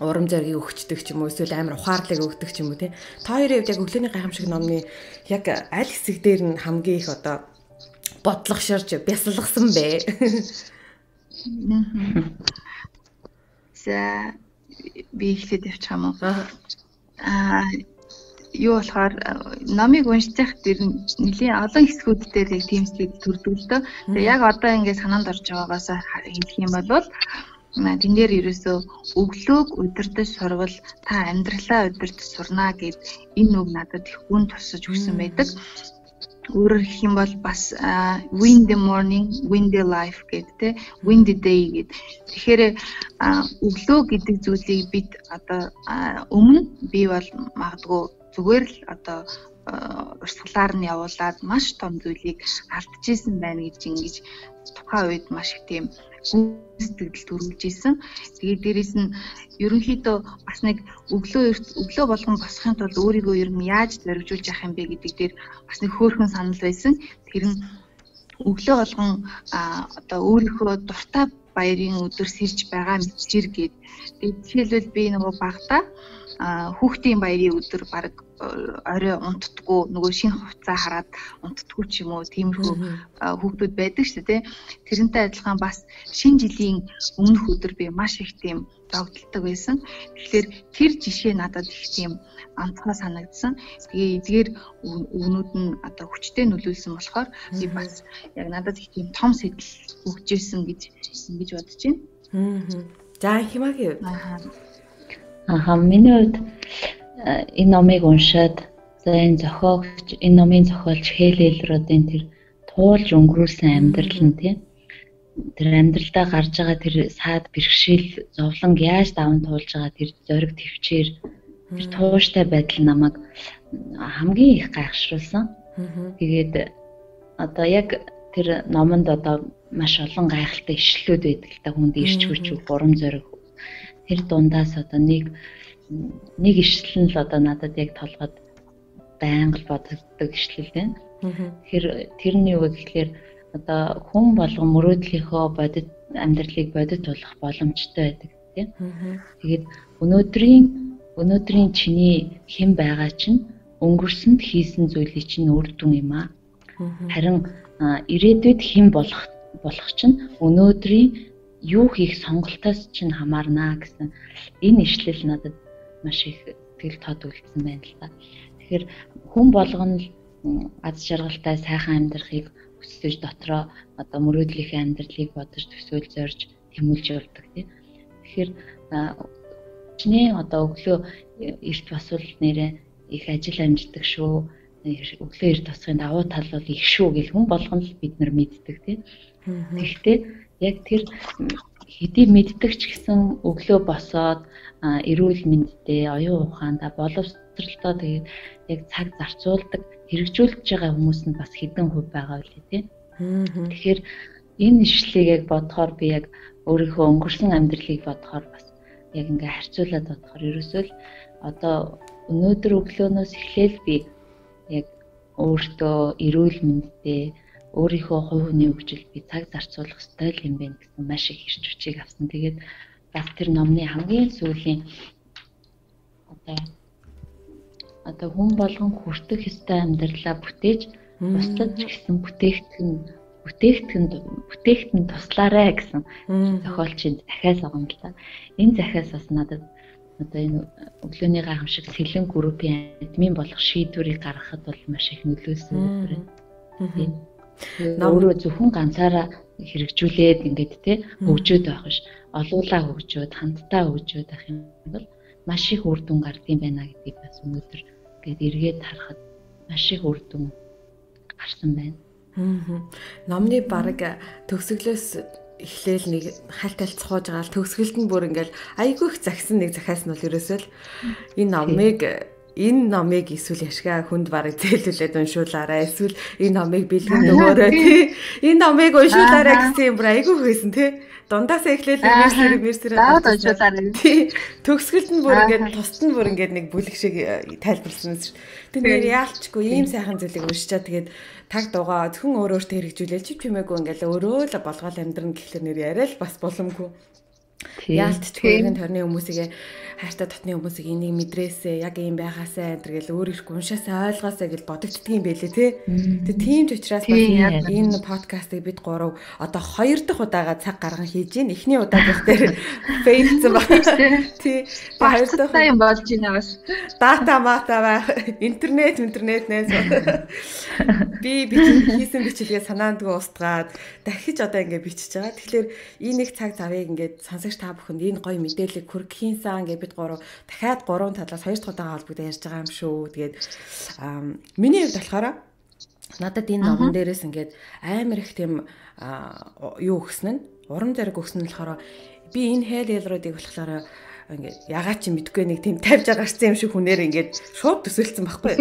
урам зориг өгчдөг ч юм уу эсвэл амар ухаарлыг өгдөг ч юм уу те. Та хоёрын хувьд яг өглөөний гайхамшиг номны яг аль хэсэг дээр нь хамгийн их одоо бодлогошорж бясалгасан бэ? За би эхлээд явчих юм уу? Аа юу болохоор номыг уншчих дээр нэлийн олон хэсгүүд дээр яг тийм сэтгэл төрдөг л дөө. Тэгээ яг одоо ингээд санаанд орж байгаагаас хэлэх юм бол тэн дээр ерөөсөө өглөөг удирдах сурвал та амьдралаа удирдах сурнаа гэд энэ үг надад их үн тусаж өгсөн байдаг. Өөрөөр хэлэх юм бол бас win the morning, win the life гэд те win the day гэд. Тэгэхээр өглөө гэдэг зүйлийг бид одоо өмнө би бол магадгүй зүгээр л одоо урсгалаар нь явуулаад маш том зүйлийг алдчихсан байна гэж ингэж тухайн үед маш их тийм сэтгэл төрүүлж исэн. Тэгээд дээрэс нь ерөнхийдөө бас нэг өглөө өглөө болгон босхын тулд өөрийгөө ер нь яаж зоригжуулж явах юм бэ гэдэг дээр бас нэг хөөрхөн санал байсан. Тэр нь өглөө болгон одоо өөрийнхөө дуртай баярын өдөр сэрж байгаа мэтчир гээд тэгээд жишээлбэл би нөгөө багтаа хүүхдийн баярын өдөр баг орой унтдаггүй нөгөө шинэ хувцас хараад унтдаггүй ч юм уу тиймэрхүү хүүхдүүд байдаг шүү дээ тэрнтэй адилхан бас шинэ жилийн өмнөх өдөр би маш их тийм догдолдог байсан. Тэгэхээр тэр жишээ надад их тийм онцгой санагдсан. Тэгээ эдгээр өгнүүд нь одоо хүчтэй нөлөөлсөн болохоор би бас яг надад их тийм том сэтэл өгч ирсэн гэж ингэж бодож байна. За химагийн хувьд Аа миний хувьд э, энэ номыг уншаад за энэ зохиогч энэ номын зохиолч Хелелродын тэр туулж өнгөрүүлсэн амьдрал нь тийм тэр амьдралдаа гарч байгаа тэр саад бэрхшээл зовлон яаж даван туулж байгаа тэр зориг төвчээр тэр тууштай байдал намайг хамгийн их гайхшруулсан. Тэгээд одоо яг тэр номонд одоо маш олон гайхалтай ишлүүд байдаг л да хүнд ирч хүч бурам зориг тэр дундаас одоо нэг нэг ишлэл нь л одоо надад яг толгойд байнга л бодогддог ишлэл байна. Тэгэхээр тэр нь юу гэхээр одоо хүн болгон мөрөөдлийнхөө бодит амьдралыг бодит болох боломжтой байдаг тийм. Тэгээд өнөөдрийн өнөөдрийн чиний хэн байгаа чинь өнгөрсөнд хийсэн зүйлийг чинь үр дүн юм аа. Харин ирээдүйд хэн болох болох чинь өнөөдрийн юу хийх сонголтоос чинь хамаарнаа гэсэн энэ ишлэл надад маш их тэгэл тод үлдсэн байна л та. Тэгэхээр хүн болгоно л аз жаргалтай сайхан амьдрахыг хүсэж дотроо одоо мөрөөдлийнхээ амьдралыг бодож төсөөл зорж тэмүүлж явдаг тийм. Тэгэхээр чиний одоо өглөө эрт басвал нэрээ их ажил амждаг шүү. Өглөө эрт тосхын давуу тал бол их шүү гэх хүн болгоно л бид нар мэддэг тийм. Тэгэхдээ яг тэр хэдий мэддэг ч гэсэн өглөө босоод эрүүл мэндтэй оюун ухаандаа боловсролтой тэгээд яг цаг зарцуулдаг хэрэгжүүлж байгаа хүмүүс нь бас хэдэн хувь байгаа үлээ тийм. Тэгэхээр энэ ишлэгийг яг бодохоор би яг өөрийнхөө өнгөрсөн амьдралыг бодохоор бас яг ингээ харьцуулаад бодохоор ерөөсөө л одоо өнөөдөр өглөөнөөс эхлээл би яг өөртөө эрүүл мэндтэй өөрийнхөө хувь хүний хөгжил би цаг зарцуулах ёстой юм байна гэсэн маш их ирч хүчийг авсан. Тэгээд бас тэр номны хамгийн сүүлийн одоо одоо хүн болгон хүртэх ёстой амьдралаа бүтээж бусдад гэсэн бүтээгдэхүүн бүтээгдэхүүн туслаарай гэсэн зохиолчийн захиас да. Энэ захиас бас надад одоо энэ өглөөний гайхамшиг сэлэн группийн админ болох шийдвэрийг гаргахад бол маш их нөлөөлсөн байна. Тийм өөрөө зөвхөн ганцаараа хэрэгжүүлээд ингээд те хөгжөөд байх биш олуулаа хөгжөөд хамтдаа хөгжөөд байх юм бол маш их үр дүн гардыг байна гэдгийг бас өнөөдөр ингээд эргээд харахад маш их үр дүн гарсан байна. Аа. Номны бараг төгсгөлөөс эхлээл нэг хальтал цохож байгаа л төгсгөлд нь бүр ингээл айгүй их загсан нэг захиас нь бол ерөөсөө л энэ номыг энэ номыг эсвэл яшгаа хүнд бараг зээлүүлээд уншуулаарай. Эсвэл энэ номыг бэлгэн нөгөөрөө тий. Энэ номыг уншуулаарай гэсэн юм бүр айгүй хөөсөн тий. Дундаасаа эхлээл мэрсэр мэрсэр даад уншуулаарай. Тий. Төгсгөлд нь бүр ингээд тусад нь бүр ингээд нэг бүлэг шиг э, тайлбарласан. Тэг нэр яалчгүй ийм сайхан зүйлийг уншичаа тэгээд таг дугаа зөвхөн өөр өөртөө хэрэгжүүлэл чив чимээгүй ингээд өөрөө л болгоол амьдрын гэхлээр нэр яриа л бас боломгүй. Яалтчгүй энэ төрний хүмүүсийг хайртай дотны хүмүүсийг энийг мэдрээсээ яг юм байгаасаа энэ гэл өөр их уншаасаа ойлгоосаа гэл бодогддөг юм байлээ тий. Тэгээ тийм ч учраас бас энэ подкастыг бид гурав одоо хоёр дахь удаага цаг гарган хийж гин. Эхний удаа гэхээр фейлсэн [LAUGHS] байна. Тий. Хоёр дахь юм болж байна бас. Дата мата бай. Интернет интернет нээс. Би би хийсэн бичлэгээ санаандгүй устгаад дахиж одоо ингэ бичиж байгаа. Тэгэхээр энэ их цаг завыг ингээд сонсогч маргааш та бүхэнд энэ гоё мэдээллийг хүргэхийн сан гэж бид гурав дахиад гурван талаас хоёр дахь удаага холбогдож ярьж байгаа юм шүү. Тэгээд миний хувьд болохоор надад энэ номон дээрээс ингээд амар их тийм юу өгсөн нь урам зориг өгсөн нь болохоор би энэ хэл ялруудыг болохоор ингээд ягаа чи мэдгүй нэг тийм тавьж агарсан юм шиг хүнээр ингээд шууд төсөөлсөн байхгүй.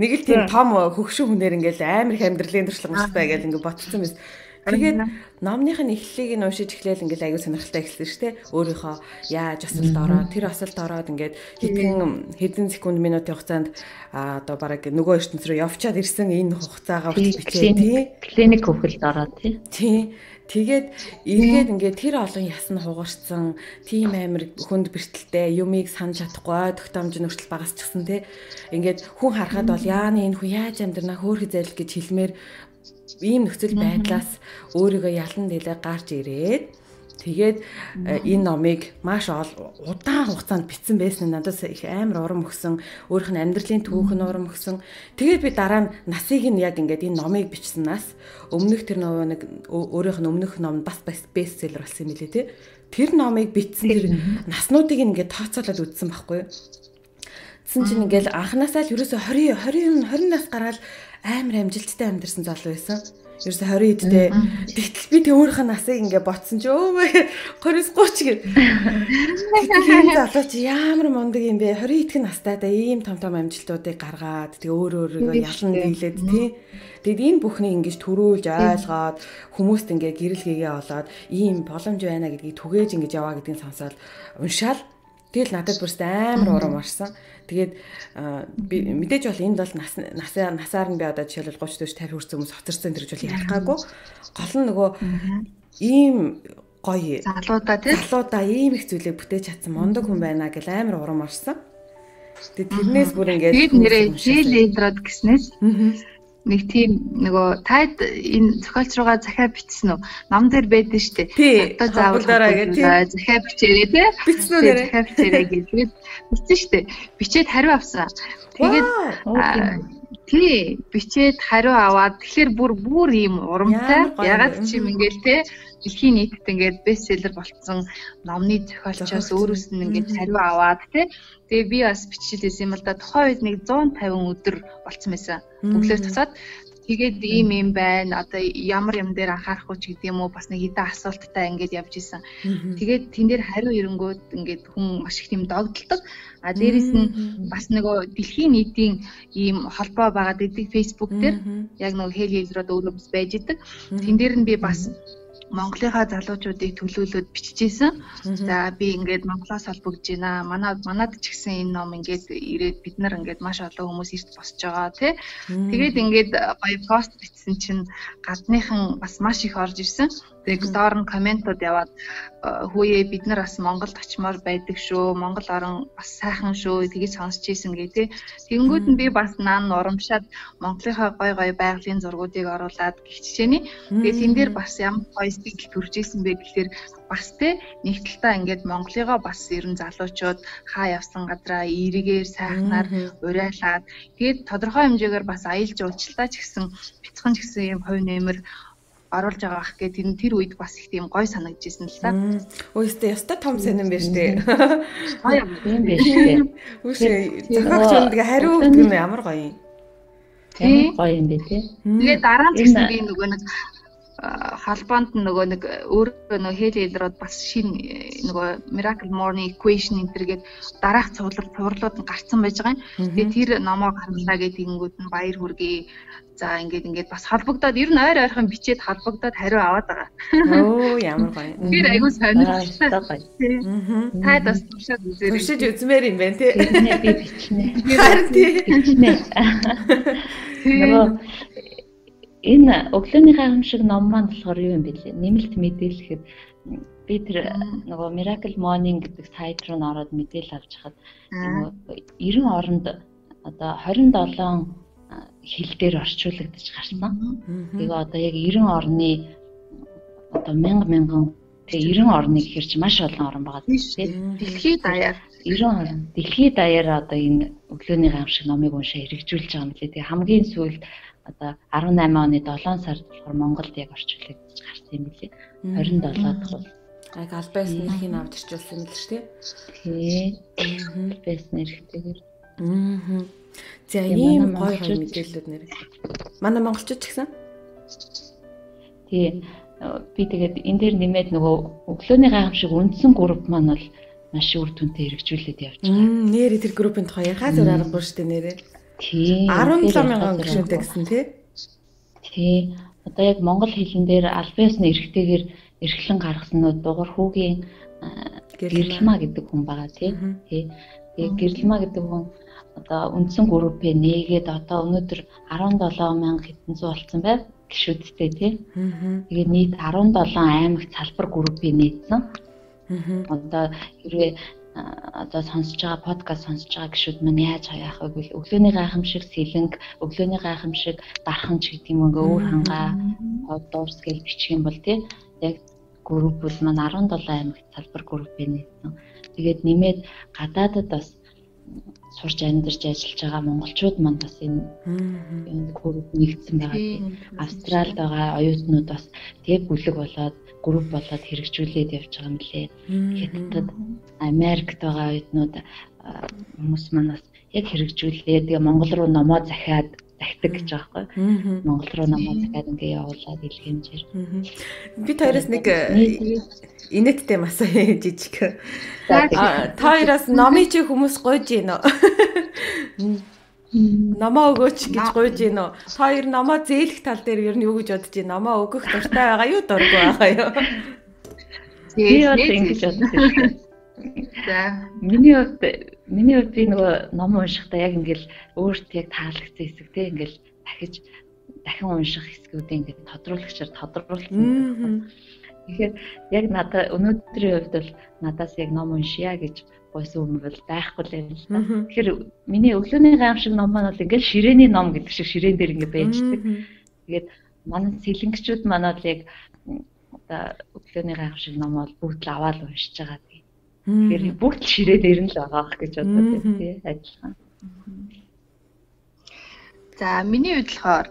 Нэг л тийм том хөгшин хүнээр ингээд амар их амьдралын туршлага мэлтэй гэж ингээд ботсон юм. Тэгээд номных нь эхлэлийг нь уншиж эхлээл ингээл аягүй сонирхолтой эхэлсэн шүү дээ. Өөрийнхөө яаж асуулт ороод тэр асуулт ороод ингээд хэдэн хэдэн секунд минутын хугацаанд одоо бараг нөгөө ертөнц рүү явчаад ирсэн энэ хугацаагаа бичээ тий. Клиник хөвгөлд ороод тий. Тий. Тэгээд эргээд ингээд тэр олон ясн хугарсан тийм амир хүнд бэртэлтэй юмыг санаж чадахгүй тогтоомж нөрчл багас ч гэсэн тий. Ингээд хүн харахад бол яаны энэ хүн яаж амьдрнаа хөөхи зээл гэж хэлмээр ийм нөхцөл байдлаас өөрийгөө ялан дэлээ гарч ирээд тэгээд э, энэ номыг маш удаан хугацаанд бичсэн байсан надад их амар урам өгсөн өөрийнх нь амьдралын түүх нь урам өгсөн. Тэгээд би дараа нь насыг нь яг ингээд энэ номыг бичснаас өмнөх тэр нөгөө нэг өөрийнх нь өмнөх ном бас бестселлер болсон юм билээ те. Тэр номыг бичсэн тэр наснуудыг ингээд тооцоолоод үзсэн байхгүй юу? Тэгсэн чинь ингээл анханасаа л ерөөсө 20 20 20 нас гараад амар амжилттай амьдэрсэн залуу байсан. Ерөөсө 20 эдтэй. Тэгтэл би тэг өөрийнхөө насыг ингээ ботсон чи өө 30 30 гэ. Тэгэхээр залуу чи ямар мундаг юм бэ? 20 эдхэн настай да ийм том том амжилтуудыг гаргаад тэг өөр өөрийгөө ялан дийлээд тий. Тэгэд энэ бүхнийг ингэж төрүүлж ойлгоод хүмүүст ингээ гэрэл хийгээ болоод ийм боломж байна гэдгийг түгээж ингэж яваа гэдгийг сонсоод уншаал Тэгэл надад бүрс амар урам орсон. Тэгээд би мэдээж бол энд бол нас насаар нь би одоо жишээлбэл 30 40 50 хүрсэн хүмүүс хоцорсон гэж бол ярихаагүй. Гол нь нөгөө ийм гоё залуудаа тийм залуудаа ийм их зүйлийг бүтээж чадсан мундаг хүн байна гэл амар урам орсон. Тэгээд тэрнээс бүр ингээд тэгээд нэрээ хэл эдрод гэснээс нэг тийм нөгөө таад энэ зохиолч руугаа захиа бичсэн үү? Ном дээр байдсан шүү дээ. Одоо заавал захиа бичээрэй тий. Бичсэн үү нэрээ? Захиа бичээрэй гэж бичсэн шүү дээ. Бичээд хариу авсан. Тэгээд тий бичээд хариу аваад тэгэхээр бүр бүр ийм урамтай ягаад ч юм ингээл тий дэлхийн нийтэд ингээд бестселлер болцсон номны зохиолчоос өөрөөс нь ингээд хариу аваад тий Тэгээ би бас биччихсэн юм л да. Тухайн үед нэг 150 өдөр болцсон байсан. Өглөө туцаад тэгээд ийм юм байна. Одоо ямар юм дээр анхаарах уу ч гэдэг юм уу бас нэг хэдэн асуулттай ингээд явж исэн. Тэгээд тэн дээр хариу ирэнгүүд ингээд хүн маш их тийм догдолдог. А дээрэс нь бас нөгөө дэлхийн нийтийн ийм холбоо байгаа гэдэг Facebook дээр яг нөгөө хэл хэлрүүд өөрөө бас байж идэг. Тэн дээр нь би бас Монголынхаа залуучуудыг төлөөлөөд биччихсэн. За би ингээд Монголоос холбогдож байна. Манай манад ч гэсэн энэ ном ингээд ирээд бид нар ингээд маш олон хүмүүс ирд босч байгаа тий. Тэгээд ингээд гоё пост бичсэн чинь гадныхан бас маш их орж ирсэн. Тэгээд доор нь комментууд яваад хүүе бид нар бас Монголд очимоор байдаг шүү. Монгол орн бас сайхан шүү. Тэгээд сонсч ийсэн гээ тий. Тэнгүүд нь би бас наан урамшаад Монголынхаа гой гой байгалийн зургуудыг оруулаад гихчээний. Тэгээд тэн дээр бас ямар гоё стик төрж ийсэн бэ гэхээр бас тий нэг талтаа ингээд Монголыгоо бас ерэн залуучууд хаа явсан гадраа эргээр сайхнаар урайлаад тэгээд тодорхой хэмжээгээр бас аялал жуулчлалаа ч гэсэн бяцхан ч гэсэн юм хувь нэмэр оруулж байгаа ах гэдэг тэр тэр үед бас их тийм гой санагдчихсэн л та. Өөстөө яста том сонирн байж тээ. Гоё юм байж тээ. Үгүй зохиогч өндөг хариу өгдөг юм ямар гоё юм. Тийм гоё юм бэ тээ. Тэгээ дараа нь гэсэн би нөгөө нэг холбоонд нөгөө нэг өөрөө нөгөө хэл хэлрүүд бас шин нөгөө Miracle Morning Equation энтергээд дараах цуврал цувралууд нь гарцсан байж байгаа юм. Тэгээ тэр номоо гаргалаа гэдэг ингэнгүүд нь баяр хүргэе За ингээд ингээд бас холбогдоод ер нь ойр ойрхон бичээд холбогдоод хариу аваад байгаа. Өө ямар гоё. [LAUGHS] Тэр айгүй сонирхолтой гоё. Та бас туршаад үзээрэй. Туршиж үзмээр юм байна тий. Би бичнэ. Харин тий. Бичнэ. [LAUGHS] [LAUGHS] Нөгөө энэ өглөөний гайхамшиг ном маань болохоор юу юм бэ лээ? Нэмэлт мэдээлэхэд би тэр нөгөө Miracle Morning гэдэг сайт руу н ороод мэдээлэл авч хахад нөгөө 90 оронд одоо 27 хил дээр орчуулагдаж гарсан. Тэгээ одоо яг 90 орны одоо мянга мянган тэгээ 90 орны гэхэр чи маш олон орн байгаа тийм. Дэлхийд даяар 90 орн. Дэлхийд даяар одоо энэ өглөөний гамшиг номыг уншаа хэрэгжүүлж байгаа юм лээ. Тэгээ хамгийн сүүлд одоо 18 оны 7 сард болохоор Монголд яг орчуулагдаж гарсан юм билээ. 27 дахь бол Яг альбас нэрхийн авд ирчүүлсэн юм л шүү дээ. Тий. Альбас нэрхтэйгээр. Аа. За ийм гоё гоё мэдээллүүд нэр. Манай монголчууд ч гэсэн. Тий. Би тэгээд энэ дээр нэмээд нөгөө өглөөний гайхамшиг үндсэн групп маань бол маш үр дүнтэй хэрэгжүүлээд явж байгаа. Нэр тэр группийн тухай ярихаа зур аргагүй шүү дээ нэрээ. Тий. 17 мянган гишүүнтэй гэсэн тий. Тий. Одоо яг монгол хэлэн дээр альбиасны эрхтэйгээр эрхлэн гаргасан нь дугур хүүгийн гэрэлмаа гэдэг хүн байгаа тий. Тий. Тэгээ гэрэлмаа гэдэг хүн одоо үндсэн группээ нээгээд одоо өнөөдөр 17 мянга хэдэн зуун болсон байв гişүүдтэй тий. Тэгээ нийт 17 аймагт салбар группээ нээсэн. Одоо хэрвээ одоо сонсож байгаа подкаст сонсож байгаа гişүүд мань яаж хаяах вэ? Өглөөний гайхамшиг сэлэнг, өглөөний гайхамшиг дарханч гэдэг юм ингээ өөр хангаа дуурс гэж бичих юм бол тий яг группүүд маань 17 аймагт салбар группээ нээсэн. Тэгээд нэмээд гадаадад бас сурч амьдарч ажиллаж байгаа монголчууд манд бас энэ энэ групп нэгдсэн байгаа. Австралид байгаа оюутнууд бас тэг бүлэг болоод групп болоод хэрэгжүүлээд явж байгаа юм лээ. Хятадд Америкт байгаа оюутнууд хүмүүс маань бас яг хэрэгжүүлээ. Тэгээ Монгол руу номоо захиад захидаг гэж байгаа байхгүй. Монгол руу намаа захиад ингээ явуулаад илгээмжээр. Бид хоёроос нэг инэттэй мас [LAUGHS] жижиг. Та хоёроос номыг чи хүмүүс гойж гин үү? [LAUGHS] Номоо өгөөч гэж гуйж гин үү? Та хоёр номоо зээлэх тал дээр ер нь юу гэж бодож байна? Номоо өгөх дуртай байгаа юу, дургүй байгаа юу? Би бол ингэж бодож байна. За миний хувьд миний хувьд би нөгөө ном уншихдаа яг ингээл өөрт яг таалагдсан хэсэг те ингээл дахиж дахин унших хэсгүүдээ ингээд тодруулагчаар тодруулсан. Тэгэхээр яг надад өнөөдрийн хувьд бол надаас яг ном уншия гэж гойсон юм бол байхгүй л юм л та. Тэгэхээр миний өглөөний гайхамшиг ном маань бол ингээл ширээний ном гэдэг шиг ширээн дээр ингээд байждаг. Тэгээд манай сэлэнгчүүд манад яг одоо өглөөний гайхамшиг ном бол бүгд л аваад уншиж байгаа. Тэгэхээр бүгд ширээ дээр нь л байгаа гэж боддог тий ажиллагаа. За миний үед болохоор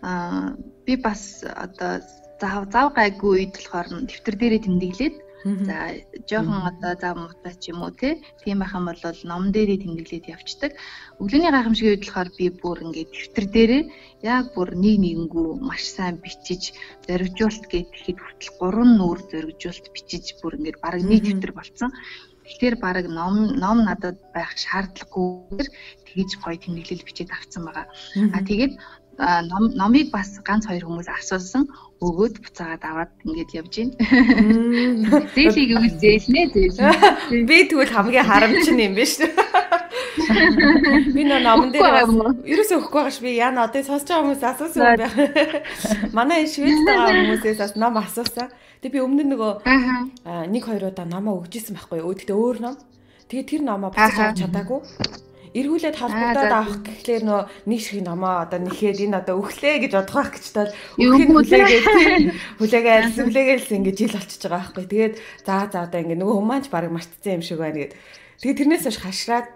аа би бас одоо зав зав гайгүй үед болохоор дэвтэр дээрээ тэмдэглээд За жоохон одоо зам муутай ч юм уу тийм байх юм бол ном дээрээ тэмдэглээд явцдаг. Өглөөний гайхамшигын үед болохоор би бүр ингээд дэвтэр дээрээ яг бүр нэг нэгэнгүү маш сайн бичиж зоригжуулт гэхэд хүртэл гурван нүүр зоригжуулт бичиж бүр ингээд баг нэг дэвтэр болцсон. Тэгэхээр баг ном ном надад байх шаардлагагүйгээр тэгж гоё тэмдэглэл бичиж авцсан байгаа. А тэгээд ном номыг бас ганц хоёр хүмүүс асуусан өгөөд буцаагаад аваад ингээд явж гин. Зээлийг үзээлнэ зээл. Би тэгвэл хамгийн харамчин юм биш үү? Би нөө номон дээр ерөөсөө өгөхгүй байгаа ш би яна одоо сонсож байгаа хүмүүс асуусан юм байна. Манай Шведд байгаа хүмүүсээс бас ном асуусан. Тэг би өмнө нөгөө нэг хоёр удаа номоо өгчээсэн байхгүй юу? Тэгтээ өөр ном. Тэгээ тэр номоо буцаж авч чадаагүй эргүүлээд холбогдоод авах гэхлээр нөө нэг шиг номоо одоо нэхээд энэ одоо өглөө гэж бодох байх гэж тал өөхийг хүлээгээд хүлээгээ альсан [LAUGHS] хүлээгээл ингэж жил болчихж байгаа байхгүй. Тэгээд за за одоо ингэ нөгөө хүмүүс баг мартцсан юм шиг байна гэд. Тэгээд тэрнээс хойш хашраад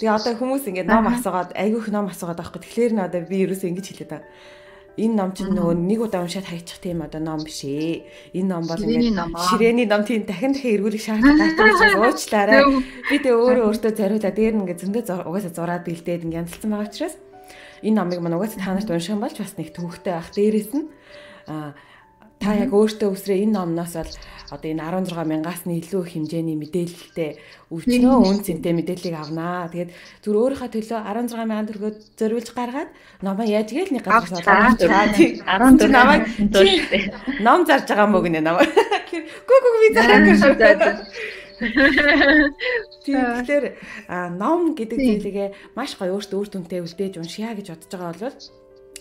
тэгээ одоо хүмүүс ингэ ном асуугаад айгүйх ном асуугаад байхгүй. Тэгэхээр н одоо би ерөөсөө ингэж хэлээд байгаа энэ ном чинь нөгөө нэг удаа уншаад хайчих тийм одоо ном биш ээ. Энэ ном бол ингээд ширээний ном тийм дахин дахин эргүүлэх шаардлага гарч [LAUGHS] уучлаарай. Би тэгээ өөрөө өөртөө зориулаад дээр ингээд зөндөө угаасаа зураад бэлдээд ингээд янзлсан байгаа учраас энэ номыг мань угаасаа та нарт унших юм болж бас нэг төвхтэй ах. Дээрээс нь аа та яг өөртөө үсрээ энэ номноос бол одоо энэ 16 мянгаас нь илүү хэмжээний мэдээлэлтэй өвчнөө үн цэнтэй мэдээллийг авнаа. Тэгээд зүр өөрийнхөө төлөө 16 мянган төгрөгөд зориулж гаргаад номоо яаж гээл нэг газар суулгаад 14 намайг ном зарж байгаа мөг нэ намайг. [LAUGHS] Гү гү би зараагүй шүү. Тэгэхээр ном гэдэг зүйлийгээ маш гоё өөртөө үр дүнтэй үлдээж уншия гэж бодож байгаа бол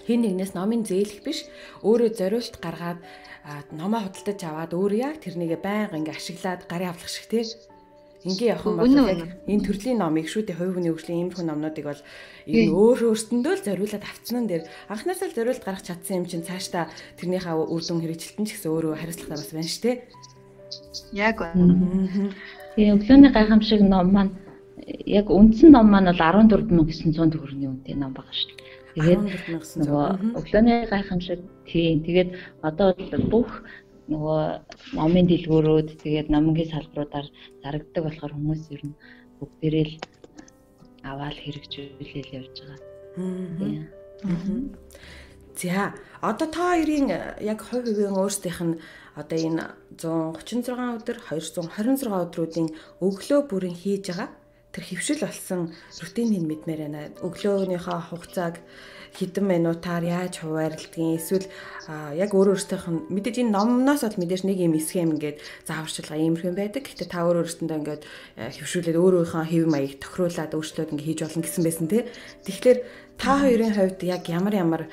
хин нэгнээс номын зээлэх биш өөрөө зориулт гаргаад номоо худалдаж аваад өөрөө яг тэрнийгээ байнга ингээ ашиглаад гарын авлах шиг тий. Ингээ явах юм бол энэ төрлийн номыг шүү дээ. Хувь хүний хөгжлийн иймэрхүү номнуудыг бол энэ өөр өөртөндөө л зориулаад авцсан нь дээр. Анхнаасаа л зориулт гаргах чадсан юм чинь цаашдаа тэрнийхээ үр дүн хэрэгжилтэн ч гэсэн өөрөө хариуцлагатай бас байна шүү дээ яг байна. Тэгээ өглөөний гайхамшиг ном маань яг үндсэн ном маань бол 14900 төгрөгийн үнэтэй ном байгаа шүү дээ Тэгээд нөгөө өглөөний гайхамшиг тийм. Тэгээд одоо бол бүх нөгөө номын дэлгүүрүүд тэгээд номгийн салбаруудаар зарагддаг болохоор хүмүүс ер нь бүгдээрээ л аваад хэрэгжүүлэл явж байгаа. За одоо та хоёрын яг хувь хувийн өөрсдийнх нь одоо энэ 136 өдөр 226 өдрүүдийн өглөө бүрийн хийж байгаа тэр хөвшил болсон рутиныг мэдмээр байна. Өглөөнийхөө хугацааг хідэн минутаар яаж хуваарлдгийг эсвэл яг өөр өөртөөх нь мэдээж энэ номноос бол мэдээж нэг юм схем ингээд зааварчилгаа иймэрхэн байдаг. Гэхдээ та өөр өөртөндөө ингээд хөвшүүлээд өөрийнхөө хэв маяг тохируулаад өөрчлөлт ингээд хийж болно гэсэн байсан тий. Тэгэхээр та хоёрын хувьд яг ямар ямар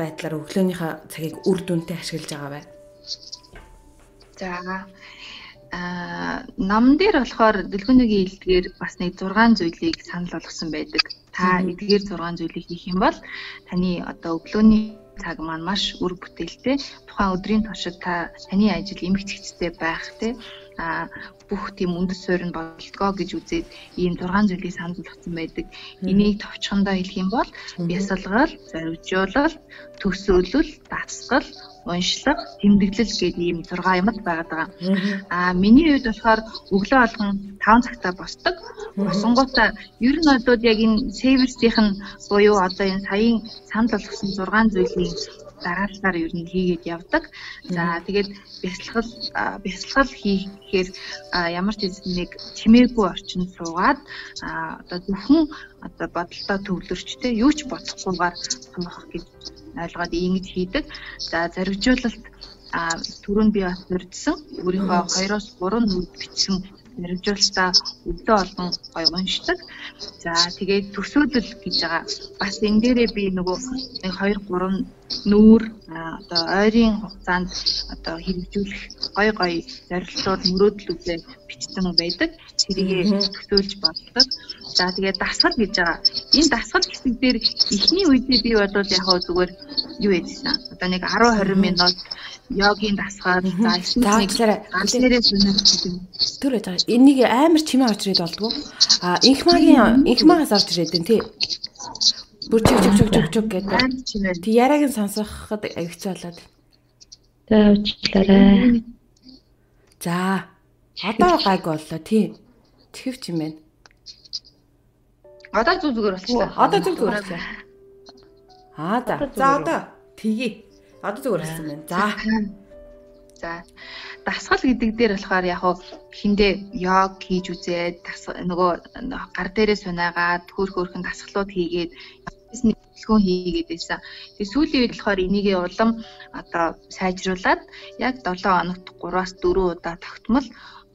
байдлаар өглөөнийхөө цагийг үр дүнтэй ашиглаж байгаа вэ? За а нам дээр болохоор дэлгүүрийн илдгээр бас нэг 6 зүйлийг санал болгосон байдаг. Та эдгээр 6 зүйлийг хийх юм бол таны одоо өглөөний цаг маань маш үр бүтээлтэй. Тухайн өдрийн туршид та таны ажил эмгэгцтэй байх а бүх тийм үндэс суурь нь болтгоо гэж үзээд ийм 6 зүйлийг санал болгосон байдаг. Энийг товчхондоо хэлэх юм бол бясалгал, зоригжуулал, төсөөлөл, дасгал, уншлах, тэмдэглэл гэдэг ийм 6 юмд байгаад байгаа. Аа миний хувьд болохоор өглөө алган 5 цагтаа босдог. Босонгуудаа ер нь одоо яг энэ сервисийнх нь буюу одоо энэ саяын санал болгосон 6 зүйлийн дараалалаар ер нь хийгээд явдаг. За тэгээд бясалгал бясалгал хийхээр ямар ч нэг чимээгүй орчинд суугаад одоо зөвхөн одоо бодолтой төвлөрчтэй юу ч бодохгүйгээр сумах гэж ойлгоод ингэж хийдэг. За заригжуулалт а түрүүнд би бас урьдсан өөрийнхөө 2-оос 3 нүд бичсэн мэрэгжүүлэлтээ өдөө олгон гоё уншдаг. За тэгээд төсөөлөл гэж байгаа. Бас энэ дээрээ би нөгөө 2 3 нүүр одоо ойрын хугацаанд одоо хэрэгжүүлэх гой гой зорилтууд мөрөөдлүүдээ бичсэн байдаг. Тэрийг төсөөлж болдог. За тэгээд дасгал гэж байгаа. Энэ дасгал хэсэг дээр эхний үедээ би бодвол яг хөө зүгээр юу яжсэн. Одоо нэг 10 20 минут йогийн дасгал за эсвэл галерей сүнэт тэр байж байгаа. Энийг амар чимээ орж ирээд болдгоо. А инхмагийн инхмагаас орж ирээд байна тий. Бүр чиг чиг чиг чиг чиг гэдэг. Тэг яриаг нь сонсоход аюултай болоод. За уучлаарай. За. Одоо гайг боллоо тий. Тэвч юм байна. Одоо зүг зүгээр болчихлоо. Одоо зүг зүгээр болчихлоо. Аа за. За одоо тгий. Одоо зүгээр болсон байна. За. За. Дасгал гэдэг дээр болохоор яг хиндэ йог хийж үзээд нөгөө гар дээрээ сунаагаад хөөх хөөхөн дасгалууд хийгээд бизнес хөтөлгөөн хийгээд байсан. Тэгээ сүүлийн үед болохоор энийг улам одоо сайжруулад яг 7 хоногт 3-аас 4 удаа тогтмол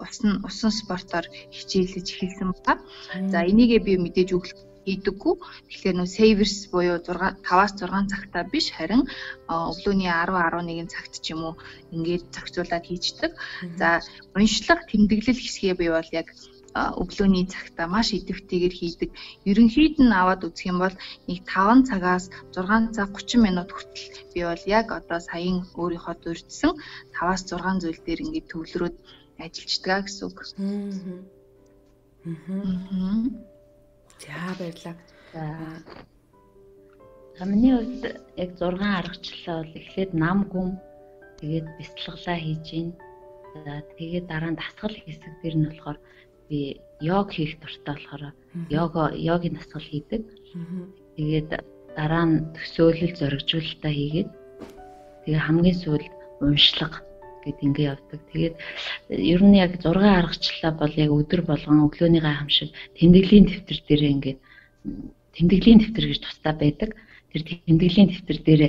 усан усан спортоор хичээлж эхэлсэн байна. За энийгээ би мэдээж өглөө хийдэггүй. Тэгэхээр нөө savers буюу 6 5-аас 6 цагтаа биш харин өглөөний 10 11 цагт ч юм уу ингээд зохицуулаад хийждэг. За уншлага тэмдэглэл хэсгээ би бол яг өглөөний цагта маш идэвхтэйгээр хийдэг. Ерөнхийд нь аваад үзэх юм бол нэг 5 цагаас 6 цаг 30 минут хүртэл би бол яг одоо саяын өөрийнхөө дурдсан 5-аас 6 зүйл дээр ингээд төвлөрөөд ажиллаждаг гэсэн үг. Аа. Аа. За баярлалаа. За миний хувьд яг 6 аргачлалаа бол эхлээд нам гүм тэгээд бяцлаглаа хийж гин. За тэгээд дараа нь дасгал хэсэг дээр нь болохоор би йог хийх дуртай болохоор йога йогийн дасгал хийдэг. Тэгээд дараа нь төсөөлөл зоригжуулалтаа хийгээд тэгээ хамгийн сүүлд уншлага гэд ингэ явдаг. Тэгээд ер нь яг 6 аргачлалаа бол яг өдөр болгон өглөөний гайхамшиг тэмдэглэлийн дэвтэр дээр ингээд тэмдэглэлийн дэвтэр гэж тусдаа байдаг. Тэр тэмдэглэлийн дэвтэр дээр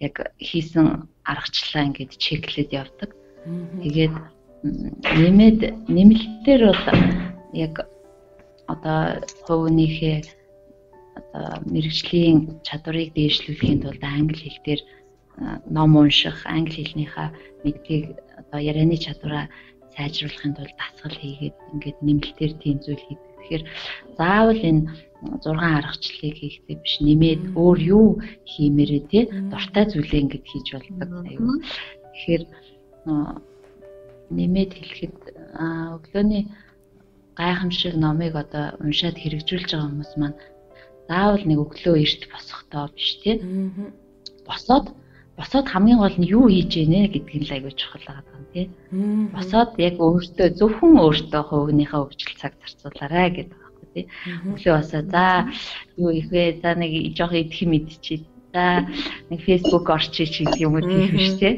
яг хийсэн аргачлалаа ингээд чеклээд явдаг. Тэгээд нэмээд нэмэлтээр бол яг одоо хувийнхээ одоо мэрэгжлийн чадварыг дээшлүүлэхийн тулд англи хэл дээр ном унших, англи хэлнийхаа мэдгийг одоо ярианы чадвараа сайжруулахын тулд дасгал хийгээд ингээд нэмэлтээр тийм зүйл хийдэг. Тэгэхээр заавал энэ 6 аргачлалыг хийхдээ биш нэмээд өөр юу хиймээрээ тий дуртай зүйлээ ингээд хийж болдог. Тэгэхээр нэмээд хэлэхэд өглөөний гайхамшиг номыг одоо уншаад хэрэгжүүлж байгаа хүмүүс маань заавал нэг өглөө эрт босохдоо биш тий. Босоод босоод хамгийн гол нь юу хийж ийнэ гэдгийг л аягүй чухал байгаа юм тий. Босоод яг өөртөө зөвхөн өөртөө хувийнхаа хөгжил цаг зарцуулаарай гэдэг байхгүй тий. Өглөө босоо за юу их вэ? За нэг жоох идэх юм идчихье. За нэг Facebook орчиж гэдэг юм уу тийх биш тий.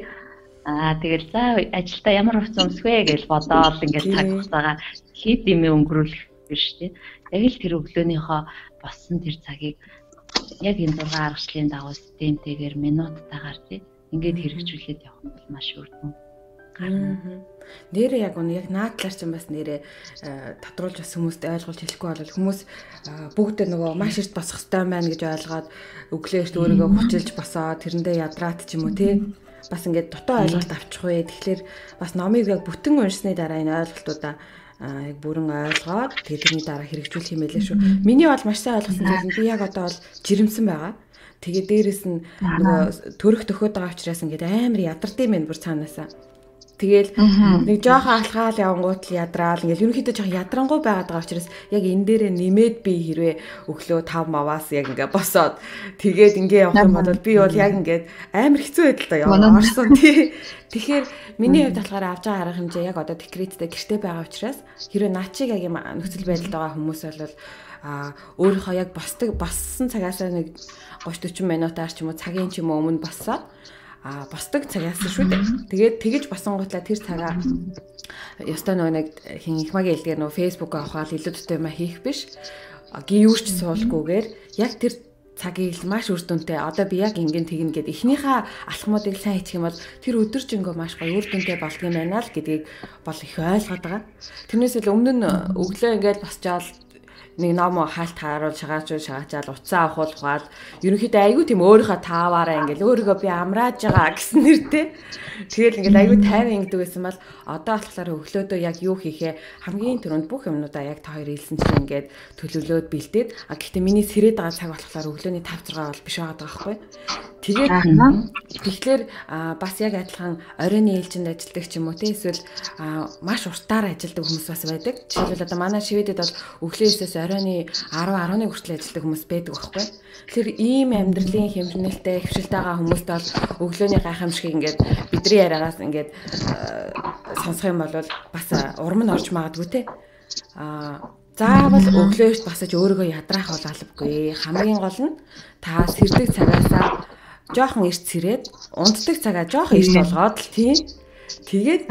Аа тэгэл за ажилдаа ямар хувц өмсвэ гэж бодоол ингээд цаг хугацаагаа хэд юм өнгөрүүлэх биш тий. Яг л тэр өглөөнийхөө боссон тэр цагийг яг энэ 6 аргачлалын дагуу системтэйгээр минуттайгаар тий ингээд хэрэгжүүлээд явах нь бол маш дүн гарна. Нэрээ яг үнэ яг наадлаар ч юм бас нэрээ тодруулж бас хүмүүст ойлгуулж хэлэхгүй бол хүмүүс бүгд нөгөө маш эрт босох хэрэгтэй байна гэж ойлгоод өглөөшт өөрийгөө хүчилж босоо тэрэндээ ядраат ч юм уу тий бас ингээд дутуу ойлголт авчих вэ. Тэгэхээр бас номыг яг бүтэн уншсны дараа энэ ойлголтуудаа яг бүрэн ойлгоод тэрний дараа хэрэгжүүлэх юм байлээ шүү. Миний бол маш сайн ойлгосон зүйл нь би яг одоо бол жирэмсэн байгаа. Тэгээ дээрэс нь нөгөө төрөх төхөөд байгаа учраас ингээд амар ядардаг юм бүр цаанаасаа. Тэгэл нэг жоохон алхаал явангуут л ядраал ингээл ерөнхийдөө жоохон ядрангуй байгаад байгаа учраас яг энэ дээрээ нэмээд би хэрвээ өглөө 5 маваас яг ингээ босоод тэгээд ингээ явах юм бол би бол яг ингээд амар хэцүү байдалтай яваа орсон. Тий. Тэгэхээр миний хувьд болохоор авч байгаа арга хэмжээ яг одоо декреттэй гэрте байгаа учраас хэрвээ наачиг яг юм нөхцөл байдалд байгаа хүмүүс бол а өөрийнхөө яг босдог боссон цагаас нэг 30 40 минутаар ч юм уу цагийн ч юм уу өмнө боссоо а босдог цагаас шүү дээ. Тэгээд тэгэж босонгуутлаа тэр цагаа ёстой нөгөө нэг хин их магийн хэлдгээр нөгөө Facebook авахаар илүү төтэй юм хийх биш. Ги юурч суулгүйгээр яг тэр цагийг маш үр дүнтэй. Одоо би яг ингэн тэгнэ гэд эхнийхээ алхмуудыг сайн хийх юм бол тэр өдөржингөө маш гоё үр дүнтэй болдго юм байна л гэдгийг бол их ойлгоод байгаа. Тэрнээс л өмнө нь өглөө ингээд босчаал нэг ном хаалт хааруул шагаачуул шагаачаал уцаа авах ухаал. Ерөнхийдөө айгүй тийм өөрийнхөө тааваараа ингээл өөрийгөө би амрааж байгаа гэсэн нэртэй тэгэл ингээл айгүй тайван ингэдэг байсан бол одоо болохоор өглөөдөө яг юу хийхээ хамгийн түрүүнд бүх юмнуудаа яг та хоёр хэлсэн чинь ингээд төлөвлөөд бэлдээд а гэхдээ миний сэрээд байгаа цаг болохоор өглөөний 5 6 бол биш байгаа байхгүй тэгээд тэгэхээр бас яг адилхан оройны ээлжинд ажилладаг ч юм уу те эсвэл маш уртаар ажилладаг хүмүүс бас байдаг. Жишээлбэл одоо манай шивэдэд бол өглөөсөөс оройны 10 11 хүртэл ажилладаг хүмүүс байдаг байхгүй. Тэгэхээр ийм амьдралын хэмжээлтэй хөвшилтэй байгаа хүмүүст бол өглөөний гайхамшигыг ингээд бидний яриагаас ингээд э, сонсох юм бол бас урам нь орж магадгүй те. Аа заавал өглөөш басаж өөрийгөө ядраах бол албагүй. Хамгийн гол нь та сэрдэг цагаасаа жоохон эрт сэрээд унтдаг цагаа жоохон эрт болгоод л тийм Тэгээд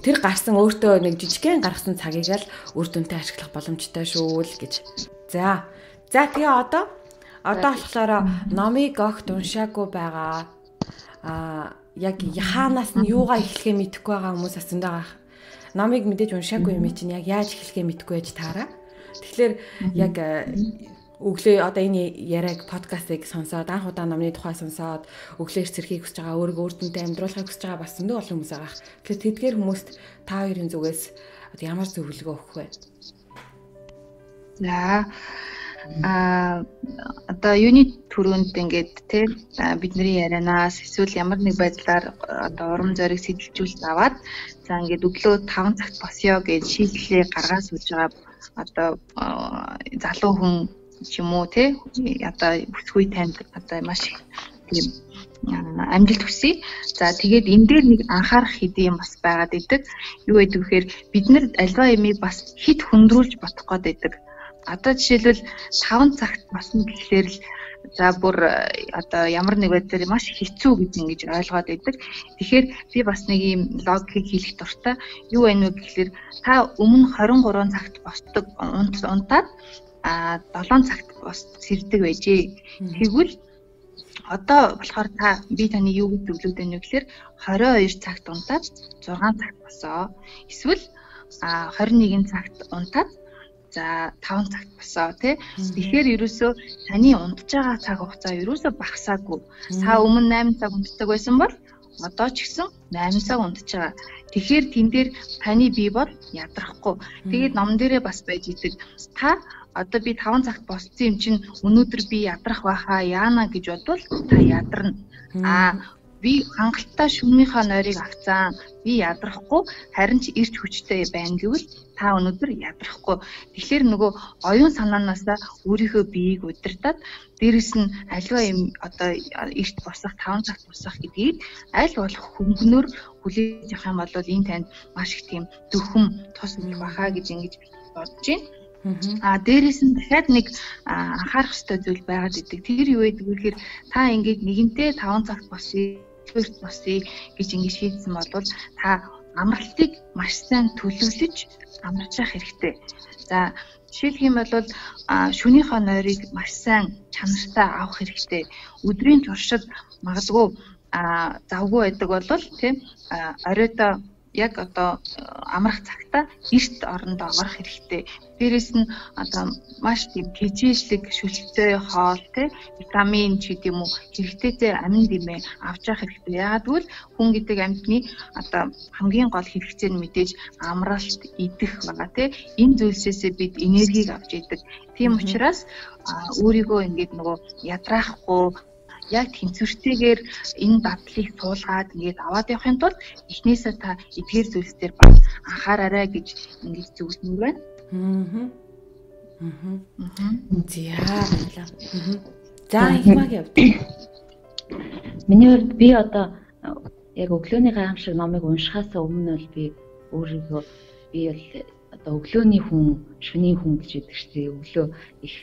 тэр гарсан өөртөө нэг жижигхэн гаргасан цагийг л үр дүнтэй ашиглах боломжтой шүү л гэж. За. За тэгээ одоо одоо болохоор номыг огт уншаагүй байгаа. Аа яг хаанаас нь юугаа эхлэхээ мэдэхгүй байгаа хүмүүс асуунд байгаа. Номыг мэдээж уншаагүй юм чинь яг яаж эхлэхээ мэдэхгүй байж таараа. Тэгэхээр яг өглөө одоо энэ яриаг подкастыг сонсоод анх удаа номны тухай сонсоод өглөө цэрхийг хүсэж байгаа өөрийгөө үр дүнтэй амьдруулахыг хүсэж байгаа бас зөндөө олон хүмүүс байгаа. Тэгэхээр тэдгээр хүмүүст та хоёрын зүгээс одоо ямар зөвлөгөө өгөх вэ? За а одоо юуны төрөнд ингээд те бидний ярианаас эсвэл ямар нэг байдлаар одоо урам зориг сэтэлжүүлж аваад за ингээд өглөө 5 цагт босё гэж шийдлээ гаргаж сууж байгаа одоо залуу хүн ч юм уу тий одоо бүсгүй танд одоо маш тийм амжилт хүсье. За тэгээд энэ дээр нэг анхаарах хэдий юм бас байгаад идэг. Юу гэдэг вэхээр бид нар альва ямиг бас хит хөндрүүлж бодох гээд байдаг. Одоо жишээлбэл 5 цагт басна гэхлээр л за бүр одоо ямар нэг байдлаар маш хэцүү гэж ингэж ойлгоод байдаг. Тэгэхээр би бас нэг юм логикийг хэлэх дуртай. Юу вэ нүү гэхлээр та өмнө 23 цагт босдог унтаад а 7 цагт бас сэрдэг байжээ. Тэгвэл одоо болохоор та би таны юу гэж зөвлөдөг вэ гэхээр 22 цагт унтаад 6 цагт босоо. Эсвэл 21 цагт унтаад за 5 цагт босоо тий. Тэгэхээр ерөөсөө таны унтж байгаа цаг хугацаа ерөөсөө багасаагүй. Та өмнө 8 цаг унтдаг байсан бол одоо ч гэсэн 8 цаг унтж байгаа. Тэгэхээр тэн дээр таны бие бол ядрахгүй. Тэгээд ном дээрээ бас байж идэг. Та одоо би 5 цагт боссон юм чинь өнөөдөр би ядрах байхаа яана гэж бодвол та ядарна. Аа би хангалттай шүмнийхаа нойрыг авцаан би ядрахгүй харин ч ирч хүчтэй байна гэвэл та өнөөдөр ядрахгүй. Тэгэхээр нөгөө оюун санаанаасаа өөрийнхөө биеийг удирдах дээрэс нь аливаа юм одоо эрт босох 5 цагт босох гэдгийг аль болох хөнгөнөөр хүлээж авах юм бол энэ танд маш их тийм дөхөм тус нэг баха гэж ингэж бодож байна. А дээрээс нь дахиад нэг анхаарах ёстой зүйл байгаад идэг. Тэр юу вэ гэхээр та ингээд нэгэнтээ 5 цагт босъё, 4-т босъё гэж ингэж шийдсэн бол та амралтыг маш сайн төлөвлөж амарчах хэрэгтэй. За жишээлх юм бол шөнийхөө нойрыг маш сайн чанартай авах хэрэгтэй. Өдрийн туршид магадгүй завгүй байдаг бол тийм оройдоо яг одоо э, амрах цагта эрт орондоо орох хэрэгтэй. Дээрээс нь одоо маш тийм тэжээшлэг шүлжтэй хоол те витамин ч гэдэм үү хэрэгтэйтэй амин димээ авч явах хэрэгтэй. Яагаад гэвэл хүн гэдэг амьтны одоо хамгийн гол хэрэгцээ нь мэдээж амралт идэх байгаа те энэ зүйлсээсээ бид энергийг авч идэг. Тийм учраас өөрийгөө ингээд нөгөө ядраахгүй яг тэнцвэртэйгээр энэ дадлыг суулгаад ингээд аваад явахын тулд эхнээсээ та эдгээр зүйлс дээр бас анхаараарай гэж ингээд зөвлөмөр байна. Аа. Аа. За баярлалаа. За ихмаг явд. Миний хувьд би одоо яг өглөөний гайхамшиг номыг уншихаас өмнө бол би өөрийгөө би бол одоо өглөөний хүн, шөнийн хүн гэж яддаг шүү дээ. Өглөө их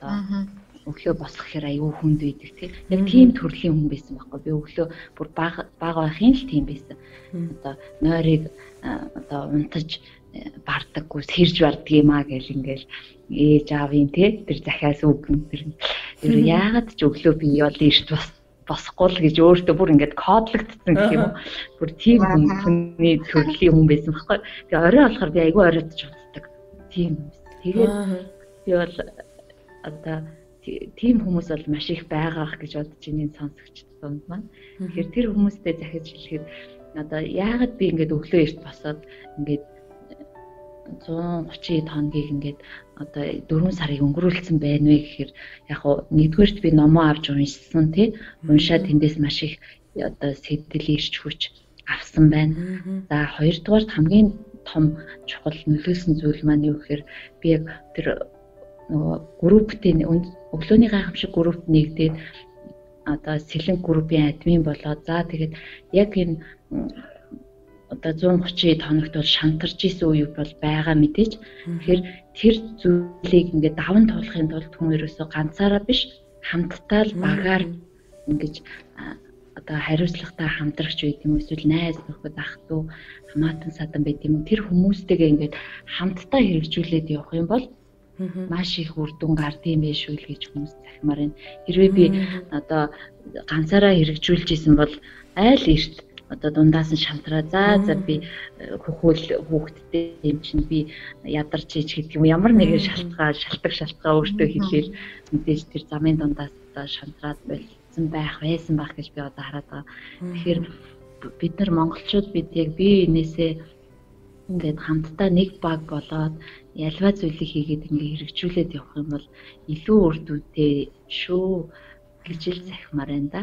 одоо өглөө босох хэрэг аюу хүнд байдаг тийм. Яг тийм төрлийн хүн байсан байхгүй. Би өглөө бүр бага бага байхын л тийм байсан. Одоо нойрыг одоо унтаж э, бардаггүй сэрж бардаг юм а гэл ингээл ээж аавын тий тэр захиас үгэн тэр яагаад ч өглөө би бол ирт бас босхгүй л гэж өөртөө бүр ингээд кодлогдсон гэх юм уу. Бүр тийм хүний төрлийн хүн байсан байхгүй. Тэгээ орой болохоор би айгүй оройтч унтдаг. Тийм юм. Тэгээд би бол одоо тийм хүмүүс бол маш их байгаах гэж бодож инeen сонсогчд дунд маань. Тэгэхээр тэр хүмүүстэй захиж хэлэхэд одоо яагаад би ингээд өглөө эрт босоод ингээд 130 тонгийг ингээд одоо 4 сарыг өнгөрүүлсэн байна вэ гэхээр яг хуу нэгдүгээрт би номоо авч уншсан тий уншаад тэндээс маш их одоо сэтэл ирч хүч авсан байна. За хоёрдугаарт хамгийн том чухал нөлөөсөн зүйл маань юу гэхээр би яг тэр нөгөө групптэй өглөөний гайхамшиг группт нэгдээд одоо сэлэнг группийн админ болоод за тэгээд яг энэ одоо 130 тоногт бол шантарч исэн үе бол байгаа мэдээж. Тэгэхээр тэр зүйлийг ингээд даван туулахын тулд хүн ерөөсөө ганцаараа биш хамтдаа л багаар ингэж одоо хариуцлагатай хамтрагч байд юм эсвэл найз нөхөд ах トゥ хамаатан садан байд юм тэр хүмүүстэйгээ ингээд хамтдаа хэрэгжүүлээд явах юм бол маш их үр дүн гардыг байх шүү л гэж хүмүүс захимаар байна. Хэрвээ би одоо ганцаараа хэрэгжүүлж исэн бол айл эрт одоо дундаас нь шантраа за за би э, хөхөөл хүүхдтэй юм чинь би ядарч ич гэдэг юм. Ямар нэгэн шалтгаан шалтгаан шалтгаан өөртөө хэлээл мэдээж тэр замын дундаас одоо шантраад болсон байх байсан байх гэж би одоо хараад байгаа. Тэгэхээр бид нар монголчууд бид яг бие биенээсээ ингээд хамтдаа нэг баг болоод ялваа зүйлийг хийгээд ингээ хэрэгжүүлээд явах юм бол илүү үр дүнтэй шүү гэж л захимаар байна да.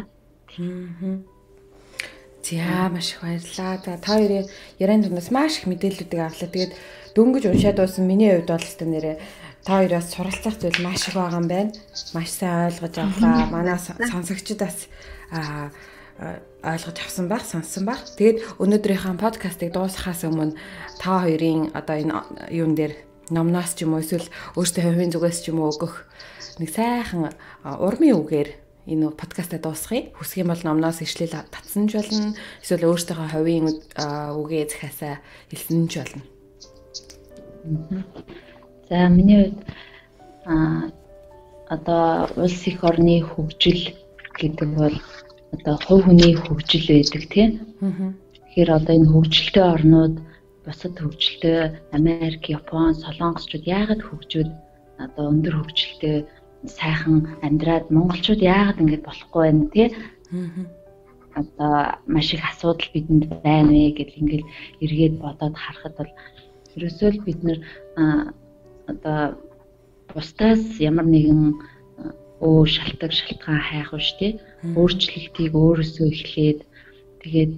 За маш их баярлалаа. За та хоёрын яриан дундаас маш их мэдээллүүдийг авлаа. Тэгээд дөнгөж уншаад байсан миний хувьд бол өстө нэрээ та хоёроос суралцах зүйл маш их байгаа юм байна. Маш сайн ойлгож авлаа. Манай сонсогчдод бас аа ойлгож авсан байх, сонссон байх. Тэгээд өнөөдрийнхээ подкастыг дуусгахаас өмнө та хоёрын одоо энэ юун дээр номноос ч юм уу эсвэл өөртөө хувийн зүгээс ч юм уу өгөх нэг сайхан урмын үгээр энэ подкастаа дуусгая. Хүсэх юм бол номноос ишлэл татсан ч болно. Эсвэл өөртөөхөө хувийн үгээ захиасаа хэлсэн ч болно. За миний хувьд а одоо улс их орны хөгжил гэдэг бол одоо хувь хүний хөгжил байдаг тийм. Тэгэхээр одоо энэ хөгжилтэй орнууд бусад хөгжилтэй Америк, Япон, Солонгосчууд яагаад хөгжөөд одоо өндөр хөгжилтэй сайхан амьдраад монголчууд яагаад ингэж болохгүй байна тий? Одоо маш их асуудал бидэнд байна вэ гэдэл ингээл эргээд бодоод харахад бол ерөөсөө л бид нэр одоо бусдаас ямар нэгэн өө шалтгаан шалтгаан хайх биш тий. Өөрчлөлтийг өөрөөсөө эхлээд тэгээд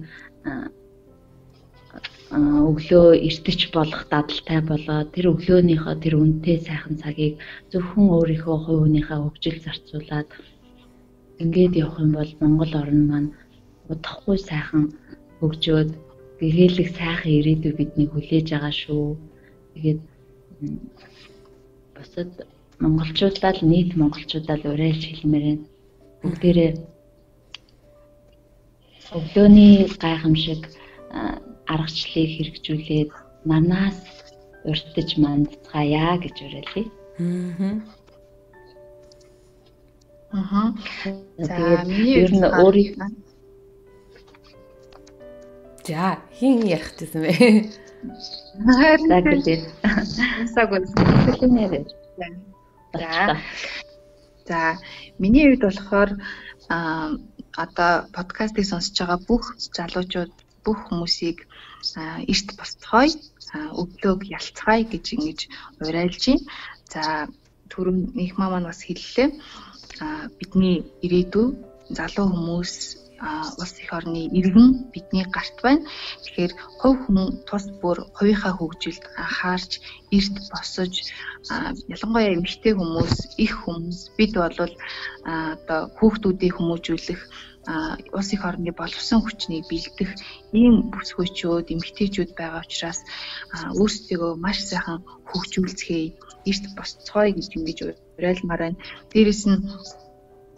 өглөө эртэж болох дадалтай болоо тэр өглөөнийхөө тэр үнэтэй сайхан цагийг зөвхөн өөрийнхөө хувь хүнийхээ хөгжил зарцуулаад ингээд явах юм бол Монгол орн маань удахгүй сайхан хөгжөөд гэрээлэг сайхан ирээдүй бидний хүлээж байгаа шүү. Тэгээд бусад монголчуудаа л нийт монголчуудаа л уриалж хэлмээр байна. Бүгдээрээ өглөөний гайхамшиг аргачлалыг хэрэгжүүлээд манаас урьдчилж мандцгаая гэж уриалъя. Аа. Аха. За ер нь өөрийн За хин ярих гэсэн бэ? За гэдэг. Саг үзсэн нэрээр. За. За миний хувьд болохоор а одоо подкастыг сонсож байгаа бүх залуучууд бүх хүмүүсийг эрт босцгоё өглөөг ялцгаая гэж ингэж уриалж байна. За түрүүн их маа маань бас хэллээ. бидний ирээдүй залуу хүмүүс улс их орны иргэн бидний гарт байна. Тэгэхээр хувь хүн тус бүр хувийнхаа хөгжилд анхаарч эрт босож ялангуяа эмэгтэй хүмүүс, их хүмүүс бид бол одоо хүүхдүүдийг хүмүүжүүлэх улс их орны боловсон хүчнийг бэлдэх ийм бүсгүйчүүд, эмэгтэйчүүд байгаа учраас өөрсдөө маш сайхан хөгжүүлцгээе, эрт босцгоё гэж ингэж уриалмаар байна. Дээрэс нь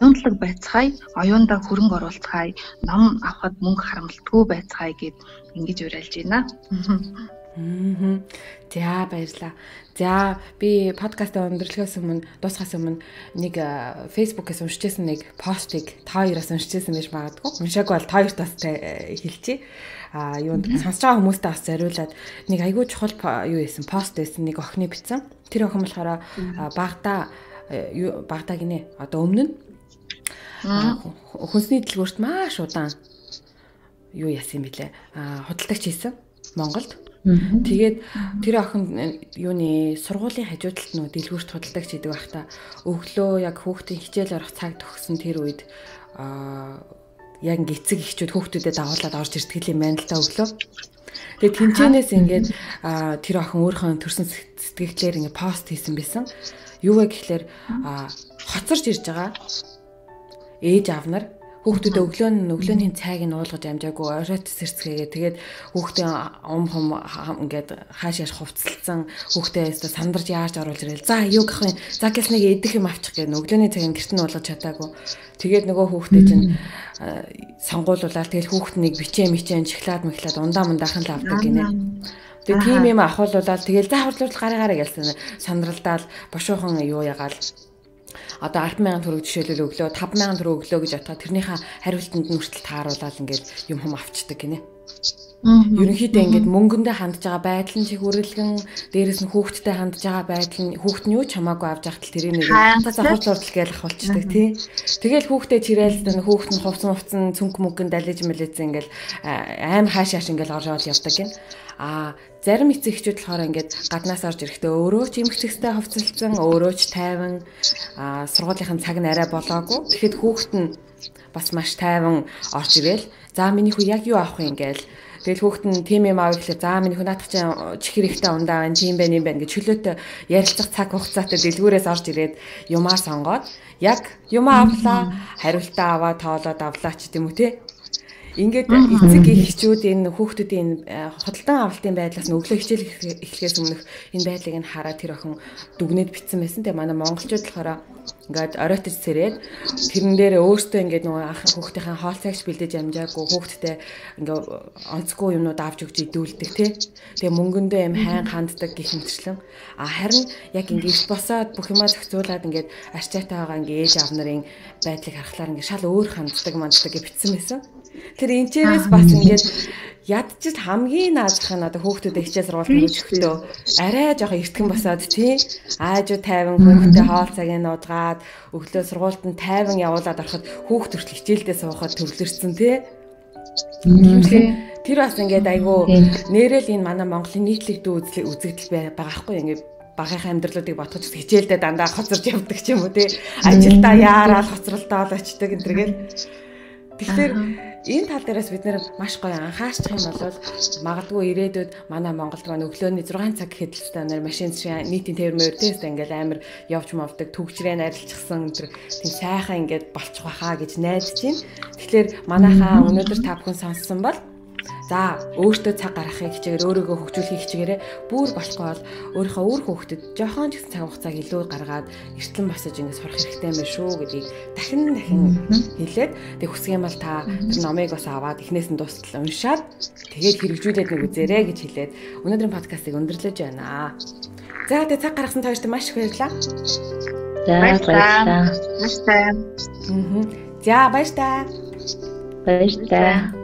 Юундлаг байцгаая, оюунда хөрөнгө оруулцгаая, ном авахд мөнгө харамлтгүй байцгаая гэд ингэж уриалж байна. Аа. За баярлаа. За би подкаст өндөрлөхөөс өмнө дуусахаас өмнө нэг фэйсбүүкээс уншижсэн нэг постыг та хоёроос уншижсэн байж магадгүй. Уншааг бол та хоёрт бас хэлчихье. А юунд сонсож байгаа хүмүүстээ бас зориулаад нэг айгүй чухал юу байсан пост байсан нэг охины бичсэн. Тэр охин болохоор багада багада гинэ. Одоо өмнө нь Хүнсний дэлгүүрт маш удаан юу яасан бэлээ. Аа худалдагч хийсэн Монголд. Тэгээд тэр охин юуны сургуулийн хажуудалд нөө дэлгүүрт худалдагч хийдэг байхдаа өглөө яг хүүхдийн хичээл орох цаг төгссөн тэр үед аа яг эцэг эхчүүд хүүхдүүдэд дагуулад орж ирдэг юм байна л да өглөө. Тэгээд тэнцэнээс ингээд тэр охин өөрийнхөө төрсэн сэтгэгдлээр ингээ пост хийсэн байсан. Юу вэ гэхлээр хоцорж ирж байгаа ээж аав нар хүүхдүүдэд өглөө нь өглөөний цайг нь уулгаж амжаагүй оройт сэрцгээгээ. Тэгээд хүүхдээ ум хум ингээд хааш яаш хувцалсан хүүхдээ өстө сандарч яарч оруулж ирэл за юу гэх вэ за гэс нэг идэх юм авчих гээ өглөөний цагийн гэрт нь уулгаж чадаагүй. Тэгээд нөгөө хүүхдээ чинь сонгуулуулаад тэгэл хүүхд нэг бичээ мичээ чихлаад мэхлаад ундаа мундаахан л авдаг гинэ. Тэгээ тийм юм ахуулуулаад тэгэл за хурлуулал гараа гараа гэлсэн. Сандралдаал бошуухан юу ягаал одоо 100000 төгрөг жишээлбэл өглөө 5000 төгрөг өглөө гэж бодоход тэрнийхээ хариултанд нь хүртэл тааруулаад ингээд юм хум авчдаг гинэ. Ерөнхийдөө ингээд мөнгөндөө хандж байгаа байдал нь чих үргэлгэн дээрэс нь хүүхдтэй хандж байгаа байдал нь хүүхд нь юу ч хамаагүй авч явахтал тэрийг нэг цаа хурцлуулт гээл ахуулчихдаг тий. Тэгэл хүүхдээ чирээлдэн хүүхд нь хувцсан хувцсан цүнх мөнгөнд далиж мэлээзэн ингээл аим хааш хааш ингээл ороод явдаг гин. А зарим эцэг эхчүүд болохоор ингээд гаднаас орж ирэхдээ өөрөө ч эмгэгчтэй хувцалцсан, өөрөө ч тайван а сургуулийнхын цаг нь арай болоогүй. Тэгэхэд хүүхэд нь бас маш тайван орж ирээл за миний хүү яг юу авах юм гээл Тэгэл хүүхэд нь тийм юм аав гэхлээр за миний хүн наадах чинь чихэр ихтэй ундаа байна, тийм байна, юм байна гэж чөлөөтэй ярилцах цаг хугацаатай дэлгүүрээс орж ирээд юмаа сонгоод яг юмаа авлаа, хариултаа аваа тоолоод авлаа ч гэдэм үү те. Ингээд эцэг эхчүүд энэ хүүхдүүдийн э, худалдан авалтын байдлаас нь өглөө хичээл эхлэхээс өмнөх энэ байдлыг нь хараад тэр охин дүгнээд битсэн байсан. Тэгээ манай монголчууд болохоор ингээд оройтож сэрээд тэрэн дээр өөртөө ингээд нөгөө анх хүүхдийн хоол цагч бэлдэж амжаагүй хүүхдтэй ингээд онцгүй юмнууд авч өгч идүүлдэг тий. Тэгээ мөнгөндөө юм хайн ханддаг гэх мэтчлэн а харин яг ингээд босоод бүх юмаа зохицуулаад ингээд арчаатай байгаа ингээд ээж аав нарын байдлыг харахаар ингээд шал өөр ханддаг манддаг гэж битсэн байсан. Тэр энчээрээс бас ингээд ядчил хамгийн наазах нь одоо хүүхдүүдэд хичээл сургууль хийж өгтөө. арай жоохон эртгэн босоод тий аажуу тайван хүүхдээ хоол цагийн нуудгаад өглөө сургуульд нь тайван явуулаад ороход хүүхд төрөл хичээлдээ суухад төвлөрсөн тий. Тэр бас ингээд айгүй нэрэл энэ манай Монголын нийтлэг дүү үзэгдэл байгаа байхгүй ингээд багийнхаа амьдралуудыг бодгож хичээлдээ дандаа хоцорж явдаг ч юм уу тий. Ажилдаа яараад хоцролтоо олочдөг энэ төр гэл. Тэгэхээр энэ тал дээрээс бид нэр маш гоё анхаарчих юм бол магадгүй ирээдүйд манай Монголд маань өглөөний 6 цаг гэхэд л станаар машин шиг нийтийн тээвэр мөрдөөс ингээл амар явж мовдөг төгжрээ арилжчихсан энэ тийм сайхан ингээд болчих واخа гэж найдаж байна. Тэгэхээр манайхаа өнөөдөр та бүхэн сонссон бол За өөртөө цаг гаргахыг хичээгээр өөрийгөө хөгжүүлэхийг хичээгээрээ бүр болохгүй бол өөрийнхөө үр хөвгөдөд жоохон ч гэсэн цаг хугацааг илүү гаргаад эртлэн босож ингэ сурах хэрэгтэй юм байна шүү гэдгийг дахин дахин хэлээд тэг юм бол та тэр номыг бас аваад эхнээс нь дуустал уншаад тэгээд хэрэгжүүлээд нэг үзээрэй гэж хэлээд өнөөдрийн подкастыг өндөрлөж байна. За тэг цаг гаргасан та хоёрт маш их баярлалаа. За баярлалаа. Баярлалаа. За баярлалаа. Баярлалаа.